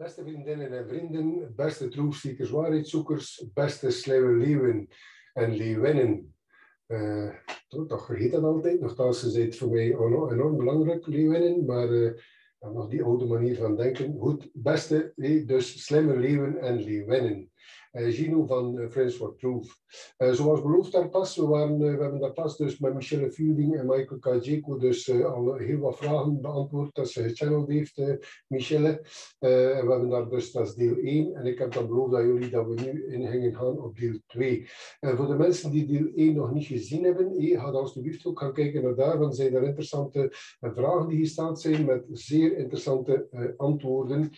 Beste vriendinnen en vrienden, beste troefziekers, waarheidszoekers, beste slimme leeuwen en leeuwinnen. Uh, toch vergeet dat altijd. Nogthans is het voor mij enorm belangrijk, leeuwinnen, maar uh, nog die oude manier van denken. Goed, beste, dus slimme leeuwen en leeuwinnen. Eh, Gino van eh, Friends for Truth. Eh, zoals beloofd daar pas, we, waren, we hebben daar pas dus met Michelle Fielding en Michael Kajeko dus al heel wat vragen beantwoord dat ze gechanneld heeft, Michelle. we hebben daar dus, dat is deel 1 en ik heb dan beloofd aan jullie dat we nu in gingen gaan op deel 2. En voor de mensen die deel 1 nog niet gezien hebben, ga dan alsjeblieft ook gaan kijken naar daar, want zijn er interessante vragen die hier zijn met zeer interessante antwoorden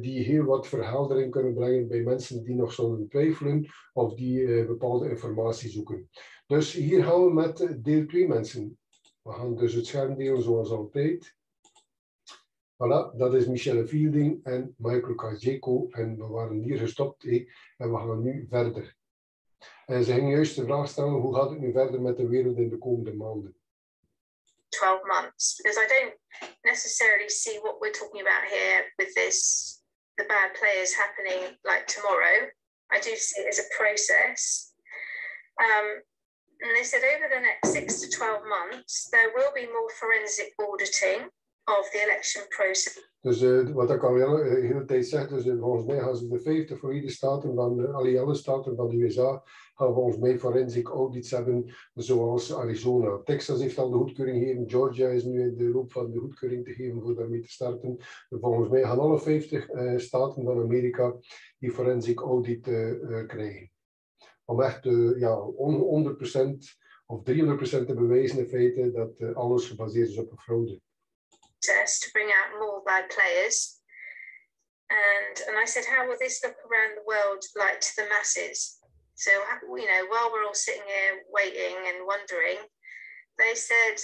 die heel wat verheldering kunnen brengen bij mensen die nog zo'n twijfelen of die uh, bepaalde informatie zoeken. Dus hier gaan we met deel 2 mensen. We gaan dus het scherm delen zoals altijd. Voilà, dat is Michelle Fielding en Michael Kajeko. En we waren hier gestopt eh, en we gaan nu verder. En ze gingen juist de vraag stellen, hoe gaat het nu verder met de wereld in de komende maanden? 12 months, because I don't necessarily see what we're talking about here with this, the bad players happening like tomorrow. I do see it as a process. Um, and they said over the next six to 12 months, there will be more forensic auditing of the election process. Dus uh, wat ik al de hele tijd zeg, dus uh, volgens mij gaan ze de 50 voor iedere staten van uh, alle staten van de USA gaan volgens mij forensic audits hebben, zoals Arizona. Texas heeft al de goedkeuring gegeven, Georgia is nu in de loop van de goedkeuring te geven voor daarmee te starten. Volgens mij gaan alle 50 staten van Amerika die forensic audit krijgen. Om echt ja, 100% of 300% te bewijzen in feite dat alles gebaseerd is op een fraude. bring out more bad players. And, and I said, how will this look around the world like to the masses? So, you know, while we're all sitting here waiting and wondering, they said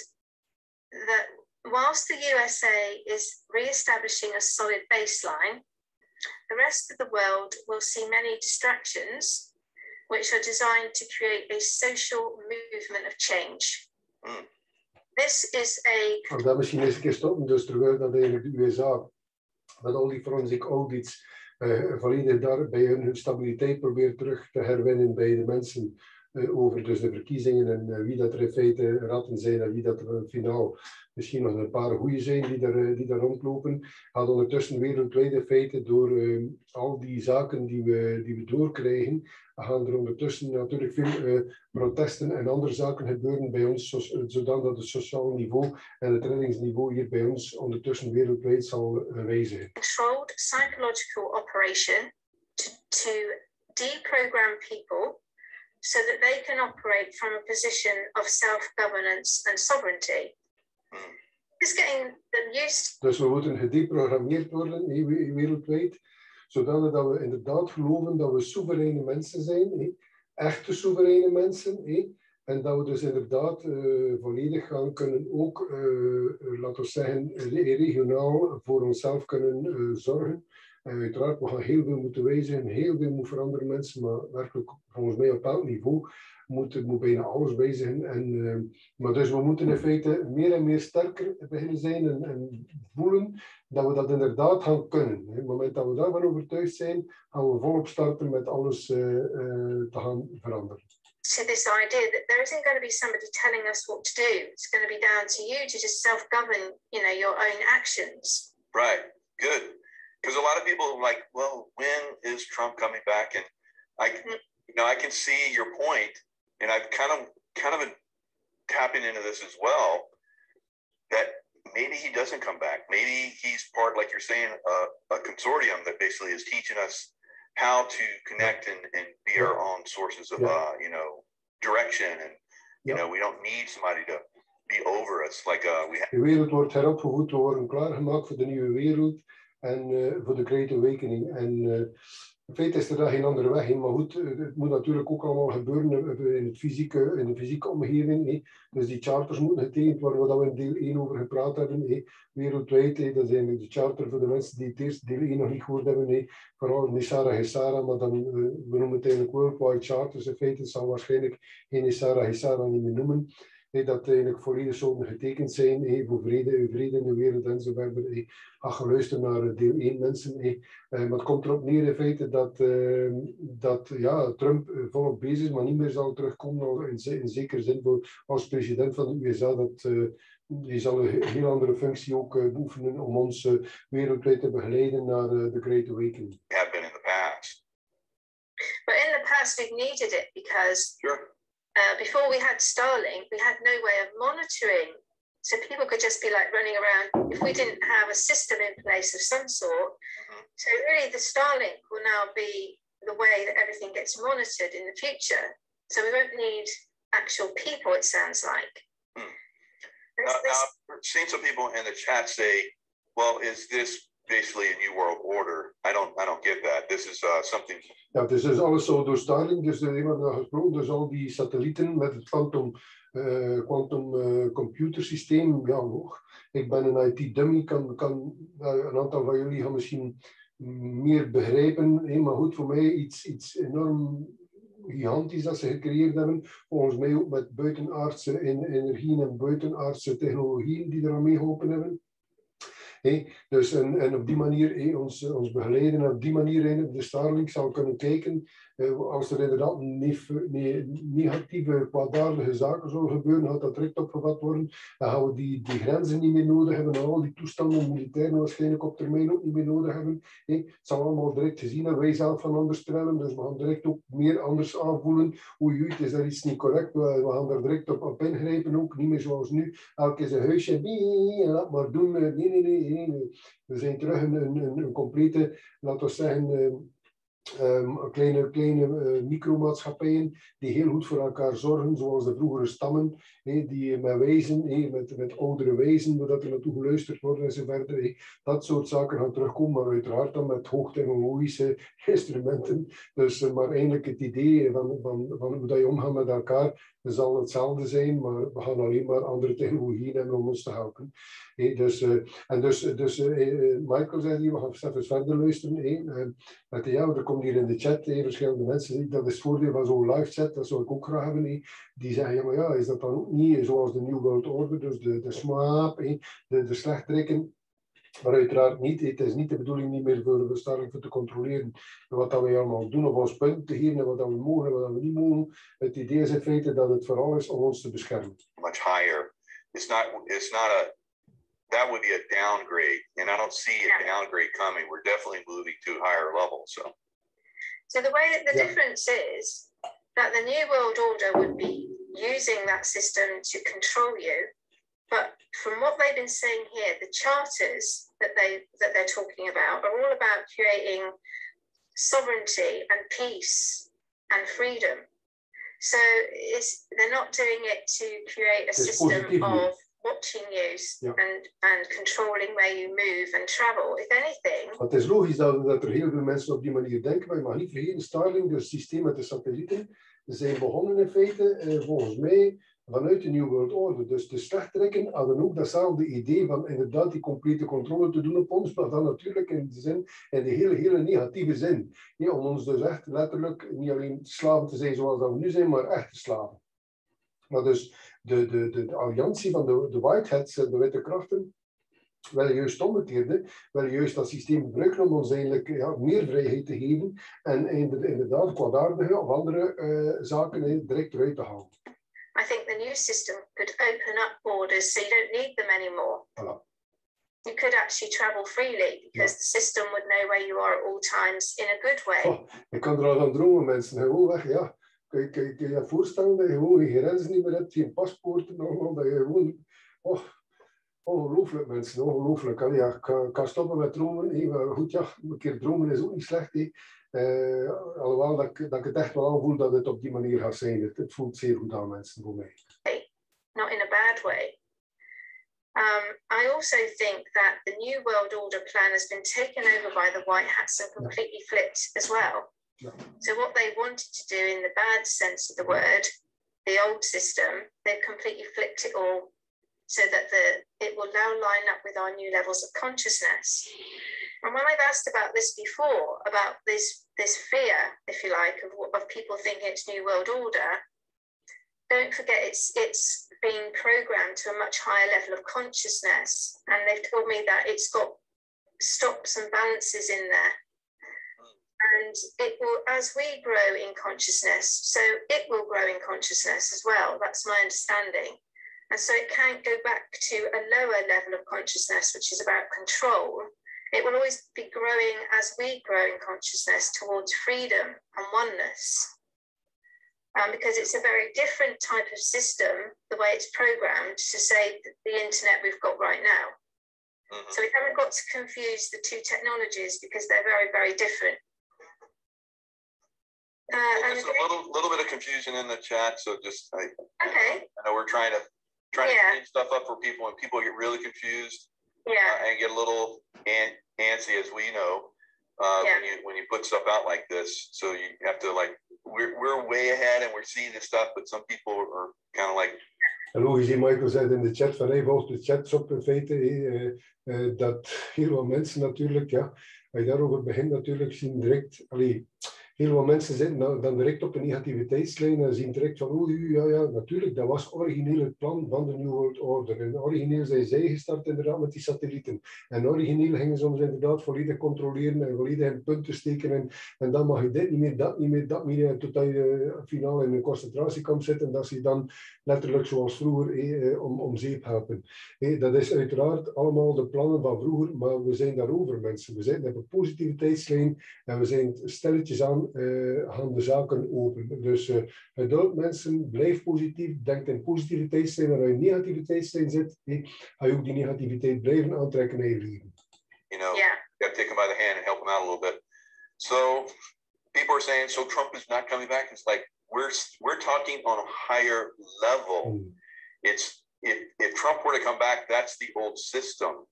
that whilst the USA is re-establishing a solid baseline, the rest of the world will see many distractions which are designed to create a social movement of change. Mm. This is a... Of dat misschien eens een keer stoppen, dus terwijl dat eigenlijk de USA met al die forensic audits uh, daar bij hun stabiliteit probeert terug te herwinnen bij de mensen uh, over dus de verkiezingen en uh, wie dat er in feite ratten zijn en wie dat er finaal misschien nog een paar goede zijn die daar, die daar rondlopen, gaat ondertussen wereldwijde feiten door al die zaken die we, die we doorkrijgen, gaan er ondertussen natuurlijk veel uh, protesten en andere zaken gebeuren bij ons, zodat het sociaal niveau en het reddingsniveau hier bij ons ondertussen wereldwijd zal uh, wijzigen. Controlled psychological operation to, to deprogram people so that they can operate from a position of self-governance and sovereignty. Dus we moeten gedeprogrammeerd worden wereldwijd zodat dat we inderdaad geloven dat we soevereine mensen zijn, echte soevereine mensen, en dat we dus inderdaad uh, volledig gaan kunnen ook, uh, laten we zeggen, regionaal voor onszelf kunnen zorgen. En uiteraard, we gaan heel veel moeten wijzigen, heel veel moet veranderen mensen, maar werkelijk volgens mij op elk niveau moet, moet bijna alles wijzigen. En, uh, maar dus we moeten in feite meer en meer sterker beginnen zijn en, en voelen dat we dat inderdaad gaan kunnen. Op het moment dat we daarvan overtuigd zijn, gaan we volop starten met alles uh, uh, te gaan veranderen. To this idea that there isn't going to be somebody telling us what to do. It's going to be down to you to just self-govern, you know, your own actions. Right. Good. Because a lot of people are like, well, when is Trump coming back? And I, mm. you know, I can see your point, and I've kind of, kind of been tapping into this as well. That maybe he doesn't come back. Maybe he's part, like you're saying, uh, a consortium that basically is teaching us how to connect and, and be our own sources of, yeah. uh, you know, direction. And, you yeah. know, we don't need somebody to be over us. Like uh, we de wereld wordt heropgevoed, we worden klaargemaakt voor de nieuwe wereld en uh, voor de Great Awakening. En uh, In feite is er daar geen andere weg in. Maar goed, het moet natuurlijk ook allemaal gebeuren in, het fysieke, in de fysieke omgeving. Hè. Dus die charters moeten getekend worden, waar we in deel 1 over gepraat hebben. Hè. Wereldwijd, hè. dat eigenlijk de charter voor de mensen die het eerst deel 1 nog niet gehoord hebben. Vooral Nisara Hesara, maar dan, we noemen het eigenlijk Worldwide Charters. In feite zal waarschijnlijk geen Nisara Hesara niet meer noemen. Dat eigenlijk volledig zouden getekend zijn hey, voor vrede, vrede in de wereld en zo verder. Hey. Als je luistert naar deel 1 mensen. Hey. Uh, maar het komt erop neer in feite dat, uh, dat ja, Trump volop bezig is, maar niet meer zal terugkomen in, in zekere zin voor, als president van de USA. Dat, uh, die zal een heel andere functie ook uh, beoefenen om ons uh, wereldwijd te begeleiden naar uh, the Great Awakening. Have been in the past. But in the past we've needed it because Sure. Uh, before we had Starlink, we had no way of monitoring. So people could just be like running around if we didn't have a system in place of some sort. Mhm. So really the Starlink will now be the way that everything gets monitored in the future. So we won't need actual people, it sounds like. Hmm. Now, this- now, I've seen some people in the chat say, "Well, is this basically a new world order?" I don't, I don't get that. This is uh, something. Ja, dus is alles zo door Starlink. Dus er hebben we gesproken. Dus al die satellieten met het quantum, eh, quantum eh, computersysteem. Ja, nog. Ik ben een IT-dummy. Kan, kan, nou, een aantal van jullie gaan misschien meer begrijpen. hè, maar goed, voor mij iets, iets enorm gigantisch dat ze gecreëerd hebben. Volgens mij ook met buitenaardse en- energieën en buitenaardse technologieën die eraan meegeholpen hebben. Dus en, en op die manier ons, ons begeleiden en op die manier de Starlink zal kunnen kijken eh, als er inderdaad negatieve, kwaadaardige zaken zullen gebeuren, gaat dat direct opgevat worden. Dan gaan we die, die grenzen niet meer nodig hebben en al die toestanden militairen waarschijnlijk op termijn ook niet meer nodig hebben. Het zal allemaal direct gezien en wij zelf van anders trillen, dus we gaan direct ook meer anders aanvoelen. Oei, het is daar iets niet correct, we, gaan daar direct op, op ingrijpen ook, niet meer zoals nu. Elk is een huisje, en laat maar doen. Eh, Nee, nee, nee. We zijn terug een, een, een complete, laten we zeggen, eh, ehm, kleine, kleine eh, micromaatschappijen die heel goed voor elkaar zorgen, zoals de vroegere stammen, die met wijzen, hé, met, met oudere wijzen, doordat er naartoe geluisterd wordt en zo verder. Dat soort zaken gaan terugkomen, maar uiteraard dan met hoogtechnologische instrumenten. Dus, eh, maar eigenlijk het idee van, van, van hoe dat je omgaat met elkaar, zal hetzelfde zijn, maar we gaan alleen maar andere technologieën hebben om ons te helpen. Dus, eh, en dus, dus eh, eh, Michael zei hier, we gaan even verder luisteren. met, er komt hier in de chat hé, verschillende mensen, dat is het voordeel van zo'n live chat, dat zou ik ook graag hebben. Die zeggen, ja, maar ja, is dat dan ook niet zoals de New World Order, dus de, de smaap, de, de slechterikken. Maar uiteraard niet. Het is niet de bedoeling niet meer voor de Starlink voor te controleren wat dat we allemaal doen op ons punt te geven en wat dat we mogen en wat dat we niet mogen. Het idee is in feite dat het vooral is om ons te beschermen. much higher. It's not. It's not a. That would be a downgrade, and I don't see a downgrade coming. We're definitely moving to higher levels. So So the way that the Yeah. difference is that the New World Order would be using that system to control you. But from what they've been saying here, the charters that they that they're talking about are all about creating sovereignty and peace and freedom. So it's they're not doing it to create a It's system of watching you Yeah. and and controlling where you move and travel. If anything, Want het is logisch dat, dat er heel veel mensen op die manier denken, maar je mag niet vergeten, Starlink, dus het systeem met de satellieten, zijn begonnen in feite, eh, volgens mij, vanuit de New World Order. Dus de slechterikken hadden ook datzelfde idee van inderdaad die complete controle te doen op ons, maar dan natuurlijk in de zin, in de hele, hele negatieve zin. Om ons dus echt letterlijk niet alleen slaven te zijn zoals dat we nu zijn, maar echte slaven. Maar dus de, de, de, alliantie van de, de Whiteheads, eh, de witte krachten, wel juist omgekeerde, wel juist dat systeem gebruiken om ons eigenlijk ja, meer vrijheid te geven en inder- inderdaad kwaadaardige of andere eh, zaken direct eruit te halen. I think the new system could open up borders so you don't need them anymore. Voilà. You could actually travel freely because the system would know where you are at all times in a good way. Oh, ik kan er al van dromen, mensen. Gewoon weg, ja. Kun je, kun je kun je je voorstellen dat je gewoon geen grenzen niet meer hebt, geen paspoorten, allemaal, dat je gewoon... Oh, ongelooflijk, mensen, ongelooflijk. Allee, ja, ik, kan, stoppen met dromen. maar goed, ja, een keer dromen is ook niet slecht. Eh, alhoewel dat ik, dat ik het echt wel aanvoel dat het op die manier gaat zijn. Het, het voelt zeer goed aan, mensen, voor mij. not in a bad way. Um, I also think that the New World Order plan has been taken over by the White Hats and completely flipped as well. Yeah. So, what they wanted to do in the bad sense of the word, the old system, they've completely flipped it all so that the it will now line up with our new levels of consciousness. And when I've asked about this before, about this this fear, if you like, of, of people thinking it's New World Order, don't forget it's it's been programmed to a much higher level of consciousness, and they've told me that it's got stops and balances in there. And it will, as we grow in consciousness, so it will grow in consciousness as well. That's my understanding. And so it can't go back to a lower level of consciousness, which is about control. It will always be growing as we grow in consciousness towards freedom and oneness um, because it's a very different type of system, the way it's programmed to say the internet we've got right now. Mm-hmm. So we haven't got to confuse the two technologies because they're very, very different. Uh, there's a little, little bit of confusion in the chat, so just I, okay. I know we're trying to trying yeah. to change stuff up for people, and people get really confused. Yeah. Uh, and get a little an- antsy, as we know, uh, yeah. when you when you put stuff out like this. So you have to like we're, we're way ahead and we're seeing this stuff, but some people are kind of like. En logisch, Michael zei in de chat van hij volgt de chats op in feite, uh, uh, dat heel veel mensen natuurlijk, ja, als je daarover begint natuurlijk, zien direct, allee, heel veel mensen zitten dan direct op een negativiteitslijn en zien direct van, oeh, ja, ja, natuurlijk, dat was origineel het plan van de New World Order. En origineel zijn zij gestart inderdaad met die satellieten. En origineel gingen ze ons inderdaad volledig controleren en volledig in punten steken. En, en dan mag je dit niet meer, dat niet meer, dat niet meer, totdat je finaal in een concentratiekamp zit en dat ze dan letterlijk zoals vroeger eh, om, om zeep helpen. Eh, dat is uiteraard allemaal de plannen van vroeger, maar we zijn daarover mensen. We zijn op een positiviteitslijn en we zijn stelletjes aan uh, gaan de zaken open. Dus uh, geduld mensen, blijf positief, denk in positiviteitslijn en als je negativiteitslijn zit, hey, ga je ook die negativiteit blijven aantrekken naar je leven. You know, yeah. you got to take them by the hand and help them out a little bit. So people are saying, so Trump is not coming back. It's like, we're, we're talking on a higher level. Mm. It's, if, if Trump were to come back, that's the old system.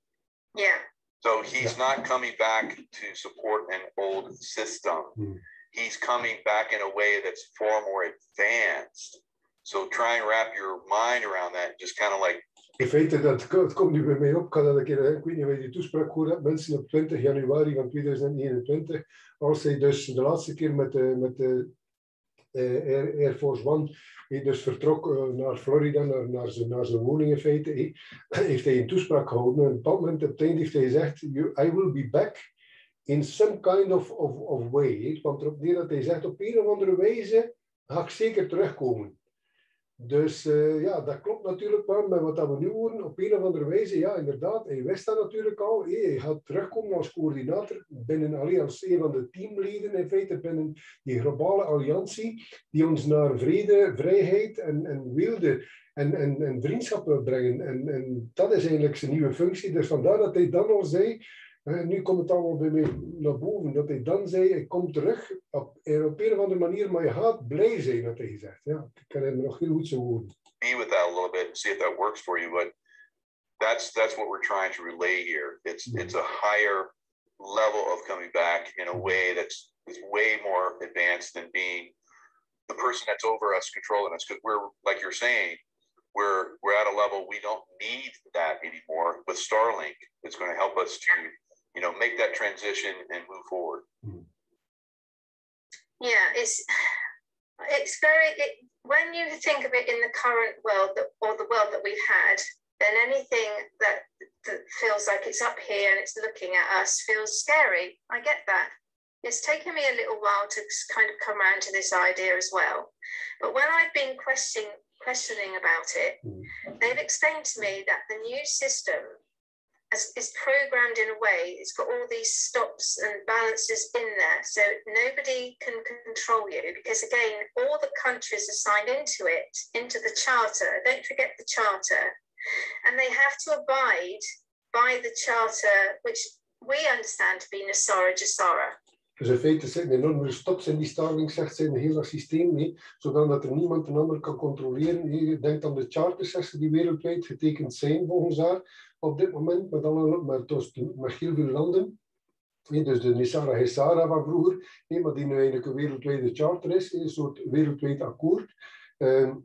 Yeah. So he's yeah. not coming back to support an old system. Mm. He's coming back in a way that's far more advanced. So try and wrap your mind around that. Just kind of like. In feite, dat, het komt nu bij mij op. Ik, had dat een keer, ik weet niet of je die toespraak gehoord hebt. Mensen op 20 januari van 2021. Als hij dus de laatste keer met de, met de Air, Air, Force One hij dus vertrok uh, naar Florida, naar, naar, zijn, naar zijn woning in feite. He, heeft hij een toespraak gehouden. En op een moment, op het einde heeft hij gezegd, I will be back in some kind of, of, of way. Kwam erop neer dat hij zegt, op een of andere wijze ga ik zeker terugkomen. Dus uh, ja, dat klopt natuurlijk wel met wat we nu horen. Op een of andere wijze, ja, inderdaad. Hij wist dat natuurlijk al. Hij gaat terugkomen als coördinator binnen alleen als een van de teamleden in feite binnen die globale alliantie die ons naar vrede, vrijheid en, en wilde en, en, en vriendschap wil brengen. En, en dat is eigenlijk zijn nieuwe functie. Dus vandaar dat hij dan al zei nu komt het allemaal bij mij naar boven. Dat hij dan zei, ik kom terug op, op een of andere manier, maar je gaat blij zijn, had hij gezegd. Ja, ik kan hem nog heel goed zo horen. Be with that a little bit and see if that works for you. But that's that's what we're trying to relay here. It's mm-hmm. it's a higher level of coming back in a way that's is way more advanced than being the person that's over us controlling us. Because we're like you're saying, we're we're at a level we don't need that anymore. With Starlink, it's going to help us to you know, make that transition and move forward. Yeah, it's it's very it, when you think of it in the current world that, or the world that we've had, then anything that that feels like it's up here and it's looking at us feels scary. I get that. It's taken me a little while to kind of come around to this idea as well. But when I've been questioning questioning about it, mm. they've explained to me that the new system as, is programmed in a way, it's got all these stops and balances in there. So nobody can control you because, again, all the countries are signed into it, into the charter. Don't forget the charter. And they have to abide by the charter, which we understand to be NESARA GESARA. Dus in feite zitten enorme stops in die ze, in het hele systeem, nee, zodat er niemand een ander kan controleren. Je denkt aan de charters die wereldwijd getekend zijn volgens haar op dit moment, met, alle, met, met heel veel landen. dus de Nisara Hesara van vroeger, maar die nu eigenlijk een wereldwijde charter is, een soort wereldwijd akkoord. Ehm,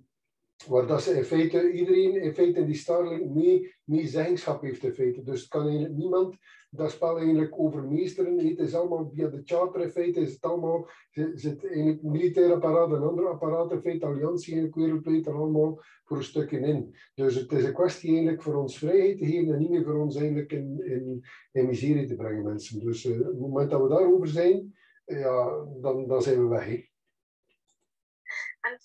waar dat ze in feite, iedereen in feite in die Starlink mee, mee zeggenschap heeft in feite. Dus kan niemand dat spel eigenlijk overmeesteren. Het is allemaal via de charter in feite, is het allemaal, zit eigenlijk militair apparaat en andere apparaten in feite, alliantie eigenlijk wereldwijd er allemaal voor een stukje in. Dus het is een kwestie eigenlijk voor ons vrijheid te geven en niet meer voor ons eigenlijk in, in, miserie te brengen mensen. Dus uh, op het moment dat we daarover zijn, ja, dan, dan zijn we weg.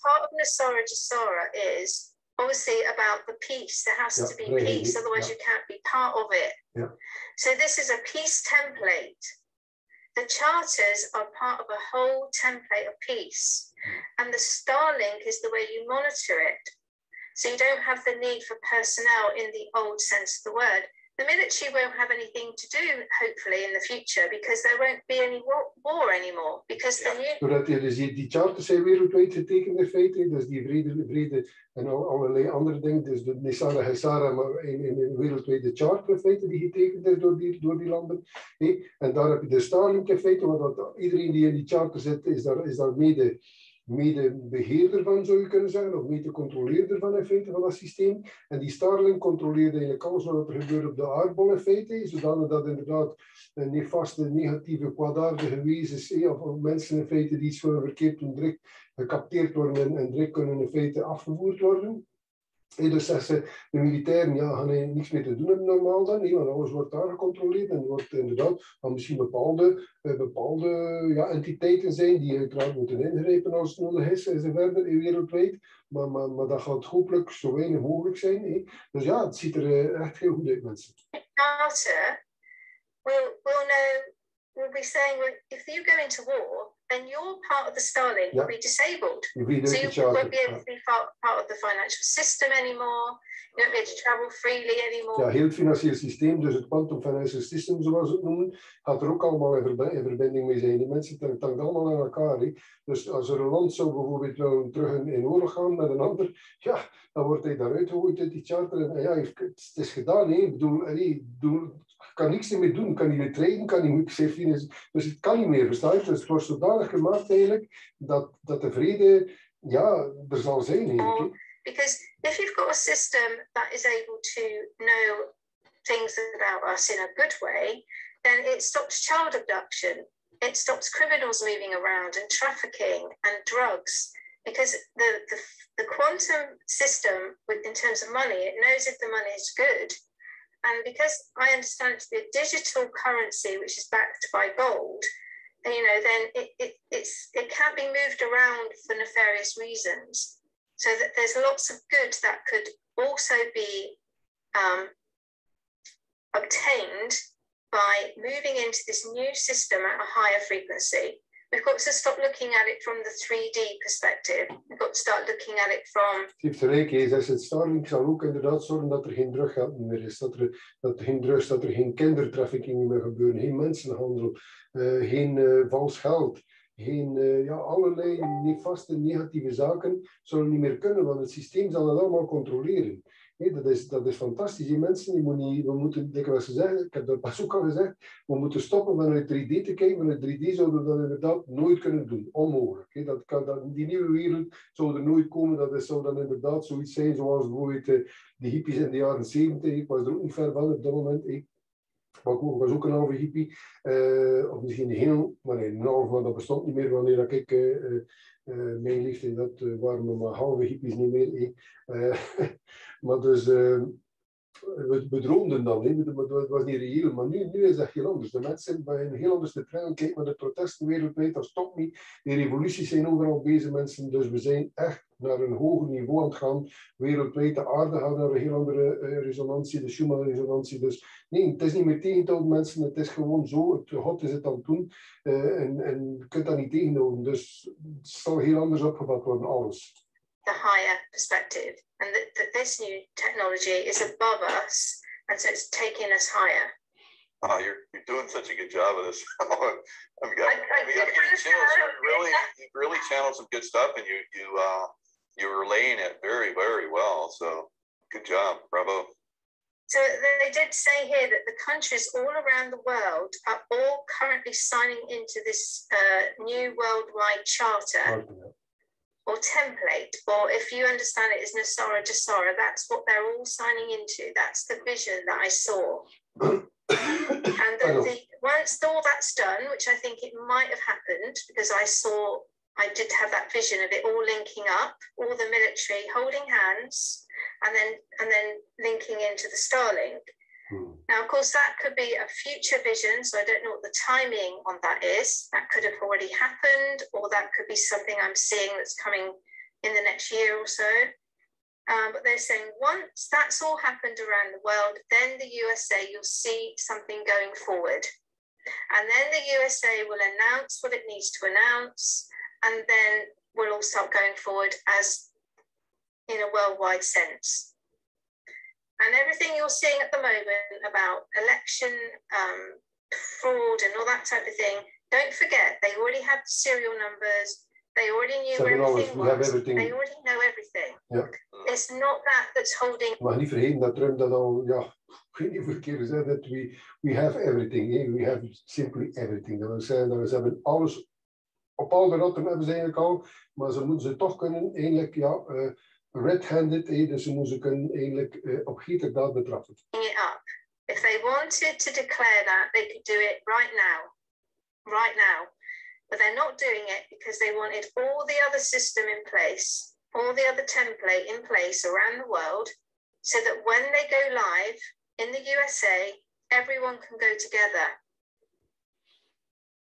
Part of NESARA GESARA is obviously about the peace. There has yeah, to be peace, otherwise yeah. you can't be part of it. Yeah. So this is a peace template. The charters are part of a whole template of peace. Mm. And the Starlink is the way you monitor it. So you don't have the need for personnel in the old sense of the word. The military won't have anything to do, hopefully, in the future, because there won't be any war, war anymore. Because ja, the new... Doordat je, dus die, die charters zijn wereldwijd getekend in feite, dus die vrede, vrede en al, allerlei andere dingen, dus de NESARA GESARA, maar in, in een wereldwijde charter in feite die getekend is door die, door die landen. Hey? En daar heb je de Starlink in feite, want iedereen die in die charter zit, is daar, is daar mede mede-beheerder van, zou je kunnen zeggen, of mede-controleerder van in feite van dat systeem. En die Starlink controleerde eigenlijk alles wat er gebeurt op de aardbol in zodanig dat inderdaad een nefaste, negatieve, kwaadaardige wezens, eh, of mensen in feite die iets verkeerd doen, direct gecapteerd worden en, en direct kunnen in feite afgevoerd worden. Dus zeggen de militairen, ja, gaan niks meer te doen hebben normaal dan, nee, want alles wordt daar gecontroleerd en wordt inderdaad van misschien bepaalde, uh, bepaalde ja, entiteiten zijn die uiteraard moeten ingrijpen als het nodig is verder in wereldwijd. Maar, maar, maar dat gaat hopelijk zo weinig mogelijk zijn. Dus ja, het ziet er uh, echt heel goed uit, mensen. Carter will know, will be saying, if you go into war, then your part of the Starlink will be disabled. so you won't be able to be part, part of the financial system anymore. You won't be able to travel freely anymore. Ja, heel het financiële systeem, dus het quantum financial system zoals we het noemen, gaat er ook allemaal in, verb in verbinding mee zijn. Die mensen hangt allemaal aan elkaar. Dus als er een land zou bijvoorbeeld wel terug in, in oorlog gaan met een ander, ja, dan wordt hij daaruit gegooid uit die charter. En ja, het is gedaan. Ik bedoel, ik bedoel kan niks meer doen, kan niet meer trainen, kan niet meer Dus het kan niet meer, verstaan Dus het wordt zodanig gemaakt eigenlijk dat, dat de vrede, ja, er zal zijn. Because if you've got a system that is able to know things about us in a good way, then it stops child abduction. It stops criminals moving around and trafficking and drugs. Because the, the, the quantum system, in terms of money, it knows if the money is good And because I understand it to be a digital currency, which is backed by gold, you know, then it, it, it's, it can't be moved around for nefarious reasons. So that there's lots of good that could also be um, obtained by moving into this new system at a higher frequency. We've got to stop looking at it from the 3D perspective. We've got to start looking at it from. Je gelijk, Kees. Het Starlink zal ook inderdaad zorgen dat er geen druggeld meer is. Dat er, dat er geen drugs, dat er geen kindertrafficking meer gebeuren. Geen mensenhandel. Uh, geen uh, vals geld. Geen, uh, ja, allerlei nefaste, negatieve zaken zullen niet meer kunnen, want het systeem zal dat allemaal controleren. Dat, is, dat is fantastisch. Die mensen, die moeten niet, we moeten, ik, ze zeggen, ik heb dat pas ook al gezegd, we moeten stoppen vanuit 3D te kijken. Vanuit 3D zouden we dat inderdaad nooit kunnen doen. Onmogelijk. Dat kan, dat, die nieuwe wereld zou er nooit komen. Dat is, zou dan inderdaad zoiets zijn zoals bijvoorbeeld uh, de hippies in de jaren 70. Ik was er ook niet ver van op dat moment. Ik was ook een halve hippie. Uh, of misschien heel, maar nee, een halve, maar dat bestond niet meer wanneer dat ik uh, uh, meeliefde. Dat waren we maar halve hippies niet meer. Maar dus, we, we, droomden dan, hè? het was niet reëel. Maar nu, nu is dat heel anders. De mensen zijn bij een heel anders te trein. Kijk naar de protesten wereldwijd, dat stopt niet. De revoluties zijn overal bezig, mensen. Dus we zijn echt naar een hoger niveau aan het gaan. Wereldwijd, de aarde gaat naar een heel andere uh, resonantie, de Schumann-resonantie. Dus nee, het is niet meer tegen te houden, mensen. Het is gewoon zo. Het, God is het aan het doen. Uh, en, en je kunt dat niet tegenhouden. Dus het zal heel anders opgevat worden, alles. the higher perspective and that, this new technology is above us and so it's taking us higher. Oh, you're, you're doing such a good job of this. I'm, I'm, I, I, I You really, you really channeled some good stuff, and you you uh, you're laying it very very well. So good job, bravo. So they did say here that the countries all around the world are all currently signing into this uh, new worldwide charter. or template, or if you understand it as NESARA GESARA, that's what they're all signing into. That's the vision that I saw. and the, the, once all that's done, which I think it might have happened because I saw, I did have that vision of it all linking up, all the military holding hands, and then and then linking into the Starlink. Hmm. Now, of course, that could be a future vision, so I don't know what the timing on that is. That could have already happened, or that could be something I'm seeing that's coming in the next year or so. Um, but they're saying once that's all happened around the world, then the USA, you'll see something going forward. And then the USA will announce what it needs to announce, and then we'll all start going forward as in a worldwide sense. And everything you're seeing at the moment about election um, fraud and all that type of thing, don't forget they already had the serial numbers. They already knew where everything was. Everything. They already know everything. Ja. It's not that that's holding. Maar niet vergeten dat Trump dat al, ja, ik weet niet hoeveel keer gezegd dat we, we have everything. Eh? We have simply everything. Dat wil zeggen dat ze hebben alles, op alle rotten hebben ze eigenlijk al, maar ze moeten ze toch kunnen eigenlijk, ja, uh, red-handed, eh, dus ze moesten kunnen eigenlijk uh, op gieterdaad betrappen. It up. If they wanted to declare that, they could do it right now, right now. But they're not doing it because they wanted all the other system in place, all the other template in place around the world, so that when they go live in the USA, everyone can go together.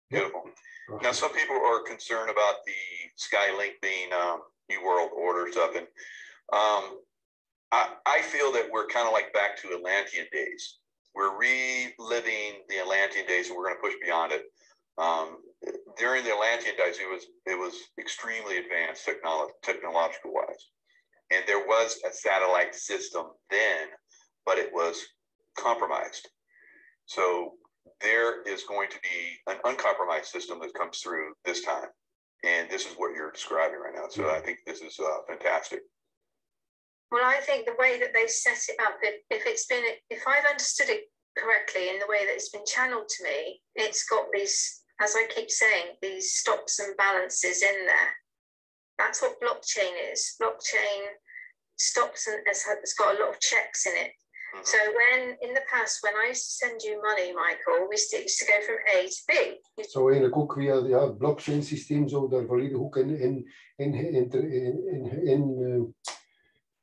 Beautiful. Now, some people are concerned about the Skylink being um, New World Order stuff. And um, I, I feel that we're kind of like back to Atlantean days. We're reliving the Atlantean days, and we're going to push beyond it. Um, during the Atlantean days, it was it was extremely advanced technolo- technological wise, and there was a satellite system then, but it was compromised. So there is going to be an uncompromised system that comes through this time. And this is what you're describing right now. So I think this is uh, fantastic. Well, I think the way that they set it up, if, if it's been, if I've understood it correctly in the way that it's been channeled to me, it's got these, as I keep saying, these stops and balances in there. That's what blockchain is. Blockchain stops and has got a lot of checks in it. Mm-hmm. So when in the past, when I used to send you money, Michael, we used to go from A to B. Zo eigenlijk ook via ja, blockchain systeem, zo daar volledig ook in, in, in, in, in, in, uh,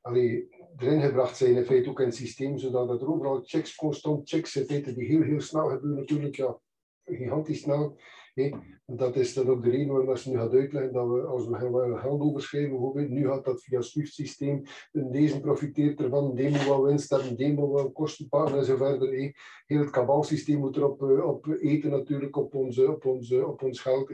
allee, erin gebracht zijn, in feite ook in het systeem, zodat er overal checks constant checks in feite die heel, heel snel gebeuren natuurlijk, ja, gigantisch snel. Nee, dat is dan ook de reden waarom ze nu gaat uitleggen dat we, als we geld overschrijven, bijvoorbeeld, nu gaat dat via SWIFT-systeem. Deze profiteert ervan, die moet wel winst hebben, die moet wel kosten pakken en zo verder. Heel het kabalsysteem moet erop eh, op eten natuurlijk, op, onze, op, onze, op ons geld.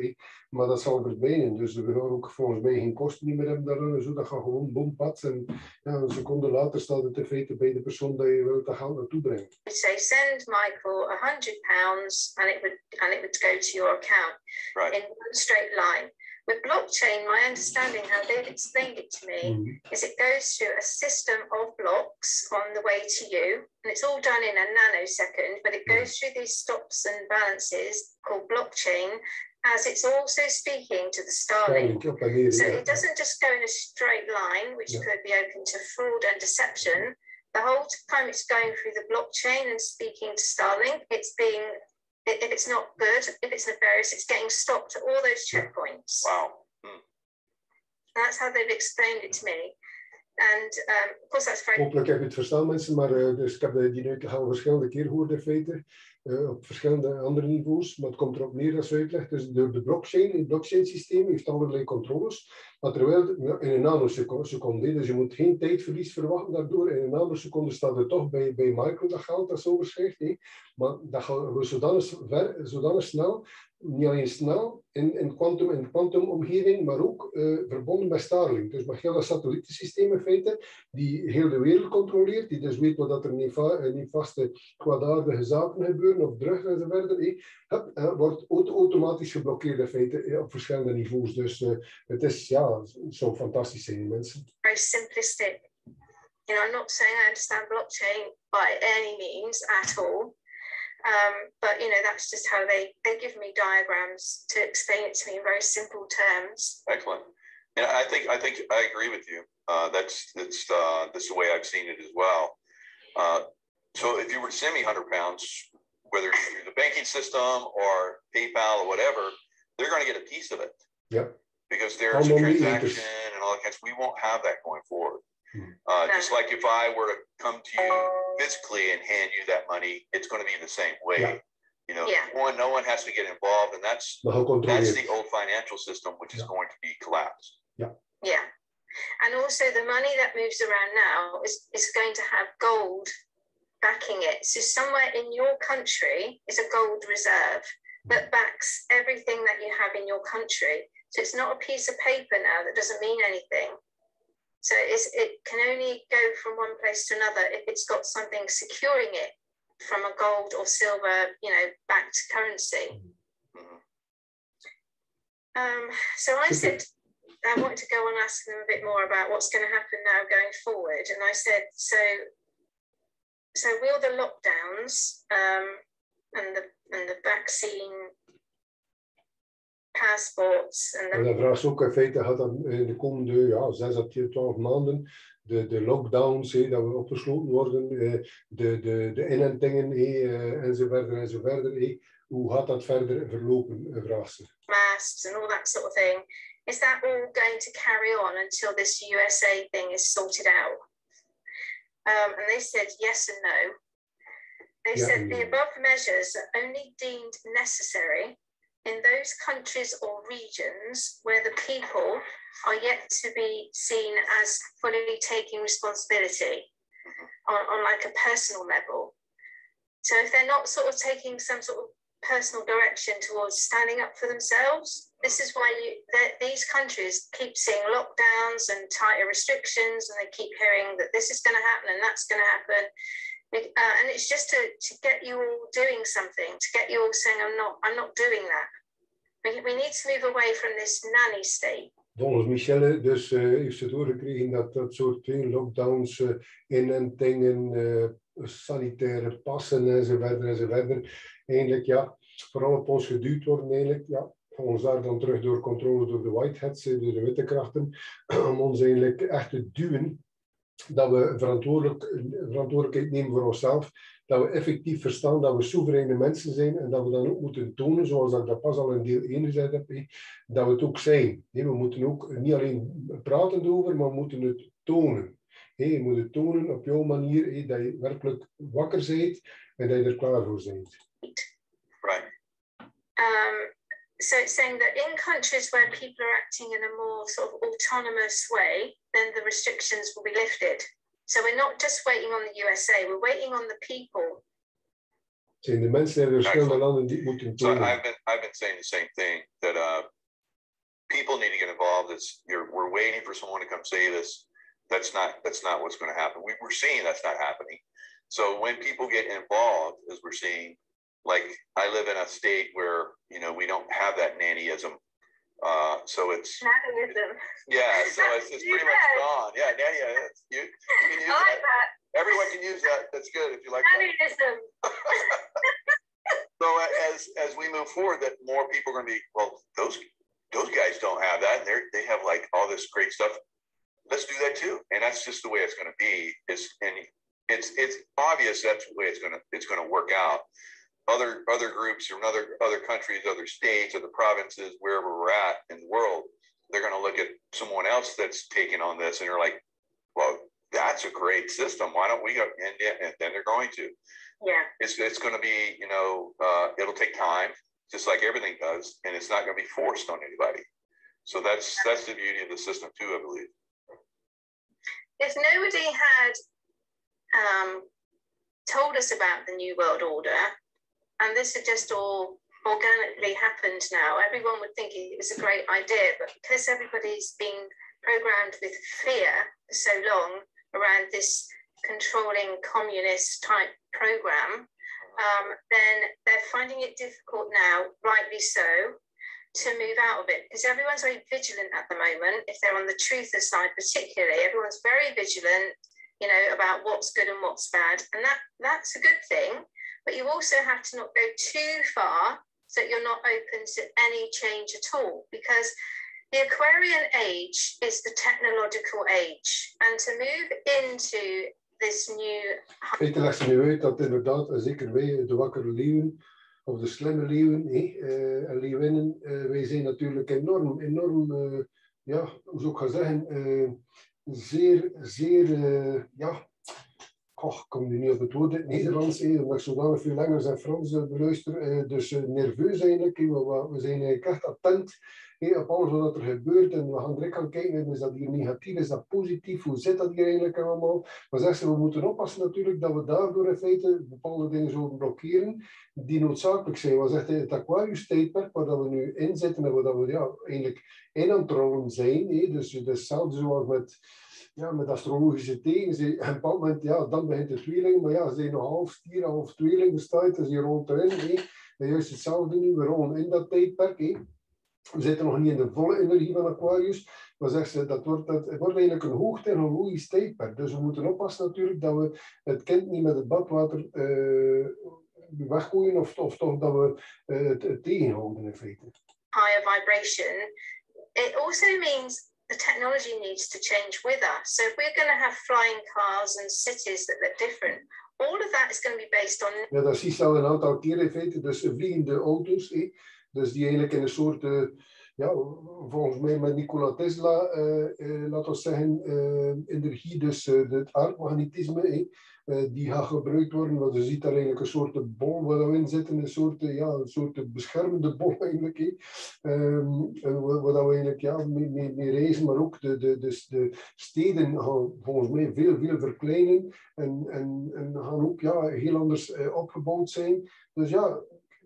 Maar dat zal verdwijnen. Dus we gaan ook volgens mij geen kosten meer hebben daaraan. Zo, dat gaat gewoon bompad. En een seconde later staat het in feite bij de persoon dat je wilt dat geld naartoe brengen. Say send Michael 100 pounds and it would, and it would go to your account. Right. in one straight line. With blockchain, my understanding, how they've explained it to me, mm-hmm. is it goes through a system of blocks on the way to you, and it's all done in a nanosecond, but it goes through these stops and balances called blockchain as it's also speaking to the Starlink. So it doesn't just go in a straight line, which yeah. could be open to fraud and deception. The whole time it's going through the blockchain and speaking to Starlink, it's being if it's not good, if it's nefarious, it's getting stopped at all those checkpoints. Wow. Hmm. That's how they've explained it to me. And um, of course, that's very. Hopelijk heb je het verstaan, mensen, maar uh, dus ik heb die nu al verschillende keer gehoord in feite, uh, op verschillende andere niveaus, maar het komt erop neer als uitleg. Dus door de blockchain, het blockchain systeem heeft allerlei controles, maar terwijl in een nanoseconde, dus je moet geen tijdverlies verwachten daardoor, in een nanoseconde staat er toch bij, bij micro dat geld dat zo overschrijft, maar dat gaat zodanig, ver, zodanig snel niet alleen snel in, in, quantum, in quantumomgeving, maar ook uh, verbonden met Starlink. Dus met hele satellietensysteem in feite, die heel de wereld controleert, die dus weet wat er niet, va niet vaste kwaadaardige zaken gebeuren, of drugs enzovoort, eh, uh, wordt automatisch geblokkeerd in feite eh, op verschillende niveaus. Dus uh, het is ja, zo fantastisch zijn mensen. Very simplistic. You know, I'm not saying I understand blockchain by any means at all. Um, but you know, that's just how they they give me diagrams to explain it to me in very simple terms. Excellent. Yeah, I think I think I agree with you. Uh, that's that's uh, that's the way I've seen it as well. Uh, so if you were to send me 100 pounds, whether it's through the banking system or PayPal or whatever, they're going to get a piece of it. Yep. Because there's a transaction and all that kinds. We won't have that going forward. Uh, just like if I were to come to you physically and hand you that money, it's going to be the same way. Yeah. You know, yeah. one, no one has to get involved, and that's that's the old financial system, which is going to be collapsed. Yeah. Yeah. And also, the money that moves around now is, is going to have gold backing it. So, somewhere in your country is a gold reserve that backs everything that you have in your country. So, it's not a piece of paper now that doesn't mean anything. So, it can only go from one place to another if it's got something securing it from a gold or silver, you know, backed currency. Um, so I said, I wanted to go and ask them a bit more about what's going to happen now going forward. And I said, so, so will the lockdowns um, and the and the vaccine passports. En dan vraagt ook in feite gaat dan in de komende ja, 6 à 12 maanden de, de lockdowns, hé, dat we opgesloten worden, eh, de, de, de inentingen hé, enzovoort enzovoort. Hé. Hoe gaat dat verder verlopen, vraagt ze. Masks and all that sort of thing. Is that all going to carry on until this USA thing is sorted out? Um, and they said yes and no. They yeah, said the above measures are only deemed necessary in those countries or regions where the people are yet to be seen as fully taking responsibility on, on like a personal level. So if they're not sort of taking some sort of personal direction towards standing up for themselves, this is why you, these countries keep seeing lockdowns and tighter restrictions, and they keep hearing that this is going to happen and that's going to happen. Uh, and it's just to, to get you all doing something, to get you all saying, "I'm not, I'm not doing that." We, we need to move away from this nanny state. Volgens Michelle dus uh, heeft ze doorgekregen dat dat soort lockdowns, uh, inentingen, uh, sanitaire passen enzovoort enzovoort, eigenlijk ja, vooral op ons geduwd worden eigenlijk, ja, ons daar dan terug door controle door de whiteheads, door de witte krachten, om ons eigenlijk echt te duwen dat we verantwoordelijk, verantwoordelijkheid nemen voor onszelf, dat we effectief verstaan dat we soevereine mensen zijn en dat we dan ook moeten tonen, zoals ik dat pas al in deel 1 gezegd heb, dat we het ook zijn. We moeten ook niet alleen praten over, maar we moeten het tonen. Je moet het tonen op jouw manier dat je werkelijk wakker bent en dat je er klaar voor bent. Right. Um, so it's saying that in countries where people are acting in a more sort of autonomous way, then the restrictions will be lifted. So we're not just waiting on the USA, we're waiting on the people. Zijn de mensen in verschillende landen die moeten So I've been I've been saying the same thing that uh, people need to get involved. It's you're we're waiting for someone to come save us. That's not that's not what's going to happen. We, we're seeing that's not happening. So when people get involved, as we're seeing, like I live in a state where you know we don't have that nannyism. Uh, so it's nannyism. Yeah, so it's, it's pretty much gone. Yeah, nanny. You, you can use I like that. that. Everyone can use that. That's good if you like nannyism. so as as we move forward, that more people are going to be well. Those those guys don't have that. They they have like all this great stuff. Let's do that too, and that's just the way it's going to be. Is and it's it's obvious that's the way it's going to it's going to work out other other groups from other other countries, other states, other provinces, wherever we're at in the world, they're going to look at someone else that's taking on this, and they're like, "Well, that's a great system. Why don't we go?" And, and then they're going to. Yeah. It's it's going to be you know uh, it'll take time, just like everything does, and it's not going to be forced on anybody. So that's that's the beauty of the system too, I believe. If nobody had um, told us about the New World Order, and this had just all organically happened now. Everyone would think it was a great idea, but because everybody's been programmed with fear for so long around this controlling communist type program, um, then they're finding it difficult now, rightly so, to move out of it because everyone's very vigilant at the moment. If they're on the truther side, particularly, everyone's very vigilant, you know, about what's good and what's bad, and that that's a good thing. But you also have to not go too far so you're not open to any change at all. Because the Aquarian age is the technological age. And to move into this new. Peter legt nu uit dat inderdaad, zeker wij, de wakkere leeuwen, of de slimme leeuwen eh, en leeuwinnen, uh, wij zijn natuurlijk enorm, enorm, uh, ja, hoe zou ik gaan zeggen, uh, zeer, zeer, ja, oh, ik kom nu niet op het woord in het Nederlands, eh, omdat ik zodanig veel Engels en Frans beluister. dus nerveus eigenlijk, we, we zijn eigenlijk echt attent op alles wat er gebeurt. En we gaan direct gaan kijken, is dat hier negatief, is dat positief, hoe zit dat hier eigenlijk allemaal? Maar zeggen ze, we moeten oppassen natuurlijk dat we daardoor in feite bepaalde dingen zullen blokkeren die noodzakelijk zijn. Wat zegt het Aquarius-tijdperk, waar we nu in zitten en waar we ja, eigenlijk in aan het rollen zijn. Dus, dus hetzelfde zoals met ja, met astrologische tekens. En op een bepaald moment, ja, dan begint de tweeling. Maar ja, als je nog half stier, half tweeling bestaat, dus je rolt erin. Hé. En juist hetzelfde nu, we rollen in dat tijdperk. Hé. We zitten nog niet in de volle energie van Aquarius. Maar zegt ze, dat wordt, dat, het wordt eigenlijk een hoogtechnologisch tijdperk. Dus we moeten oppassen natuurlijk dat we het kind niet met het badwater uh, weggooien. Of, of toch dat we uh, het, het tegenhouden in feite. Higher vibration. It also means the technology needs to change with us. So if we're going to have flying cars and cities that look different, all of that is going to be based on... Ja, dat zie je al een aantal keer in feite. Dus vliegende auto's. Eh? Dus die eigenlijk in een soort, uh, ja, volgens mij met Nikola Tesla, uh, uh, laten we zeggen, energie, dus het aardmagnetisme, die gaat gebruikt worden. Want je ziet daar eigenlijk een soort bol waar we in zitten, een soort, ja, een soort beschermende bol eigenlijk. Um, waar we eigenlijk ja, mee, reizen, maar ook de, de, dus de steden gaan volgens mij veel, veel verkleinen en, en, en gaan ook ja, heel anders opgebouwd zijn. Dus ja,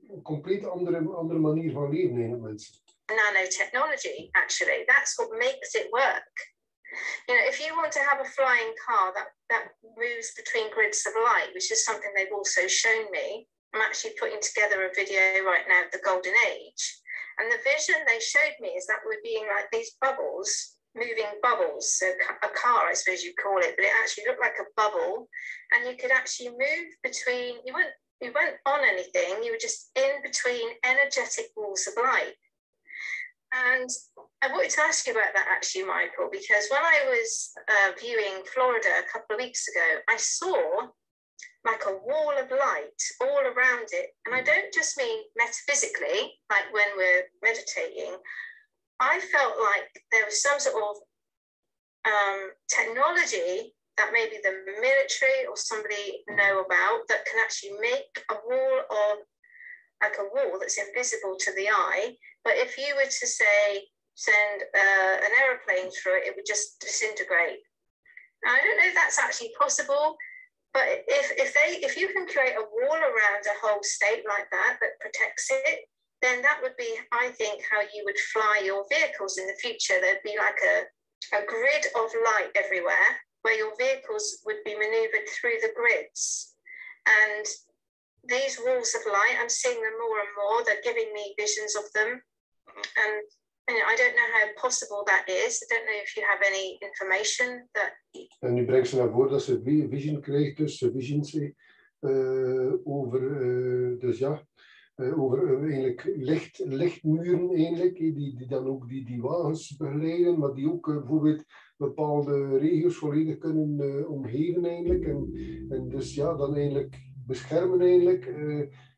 een compleet andere, andere manier van leven in mensen. Nanotechnology, actually, that's what makes it work. You know, if you want to have a flying car that, that moves between grids of light, which is something they've also shown me, I'm actually putting together a video right now of the golden age. And the vision they showed me is that we're being like these bubbles, moving bubbles. So a car, I suppose you call it, but it actually looked like a bubble. And you could actually move between, you wouldn't you weren't on anything, you were just in between energetic walls of light. And I wanted to ask you about that actually, Michael, because when I was uh, viewing Florida a couple of weeks ago, I saw like a wall of light all around it. And I don't just mean metaphysically, like when we're meditating. I felt like there was some sort of um, technology that maybe the military or somebody know about that can actually make a wall of like a wall that's invisible to the eye. But if you were to say send uh, an aeroplane through it, it would just disintegrate. Now, I don't know if that's actually possible, but if, if they if you can create a wall around a whole state like that that protects it, then that would be, I think, how you would fly your vehicles in the future. There'd be like a, a grid of light everywhere where your vehicles would be maneuvered through the grids. And these walls of light, I'm seeing them more and more. They're giving me visions of them. And, and I don't know how possible that is. I don't know if you have any information that. En nu brengt ze naar voren dat ze vision krijgt, dus visions uh, over, uh, dus ja, uh, over eigenlijk licht, lichtmuren eigenlijk, die, die dan ook die, die wagens begeleiden, maar die ook bijvoorbeeld bepaalde regio's volledig kunnen omgeven eigenlijk. En, en dus ja, dan eigenlijk beschermen eigenlijk.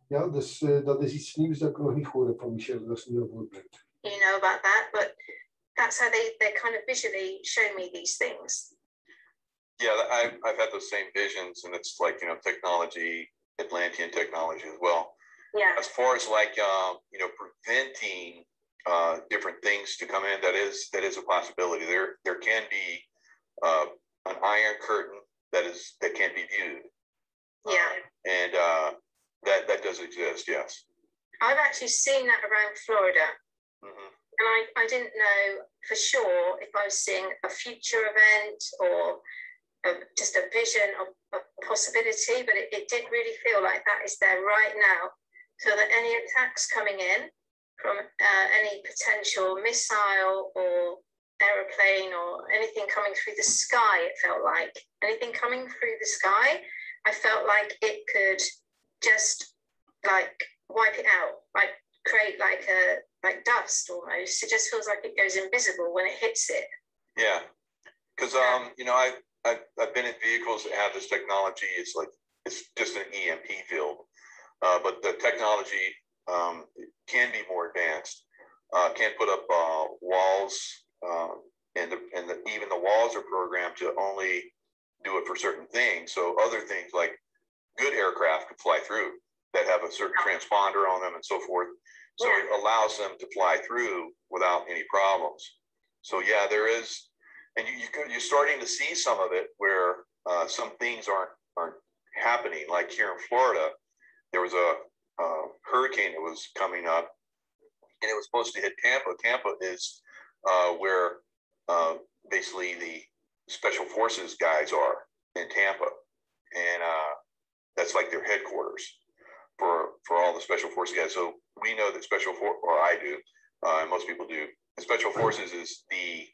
Ja, dus dat is iets nieuws dat ik nog niet gehoord heb van Michelle, dat ze nu al voorbrengt. You know about that, but that's how they, they kind of visually show me these things. Yeah, I've, I've had those same visions and it's like, you know, technology, Atlantean technology as well. Yeah. As far as like, um, you know, preventing uh, different things to come in, that is that is a possibility. There there can be uh, an iron curtain that is that can be viewed. Yeah, uh, and uh, that that does exist. Yes, I've actually seen that around Florida, mm-hmm. and I I didn't know for sure if I was seeing a future event or a, just a vision of a possibility, but it, it did really feel like that is there right now. So that any attacks coming in, from uh, any potential missile or aeroplane or anything coming through the sky, it felt like. Anything coming through the sky, I felt like it could just like wipe it out, like create like a like dust almost. It just feels like it goes invisible when it hits it. Yeah, because um, you know, I I've, I've been in vehicles that have this technology. It's like it's just an EMP field, uh, but the technology um, can be more advanced. Uh, can put up uh, walls, uh, and the, and the, even the walls are programmed to only do it for certain things. So other things like good aircraft could fly through that have a certain transponder on them and so forth. So it allows them to fly through without any problems. So yeah, there is, and you, you you're starting to see some of it where uh, some things aren't aren't happening. Like here in Florida, there was a, a hurricane that was coming up, and it was supposed to hit Tampa. Tampa is uh, where uh, basically the special forces guys are in Tampa, and uh, that's like their headquarters for for all the special forces guys. So we know that special for or I do, uh, and most people do. The special forces is the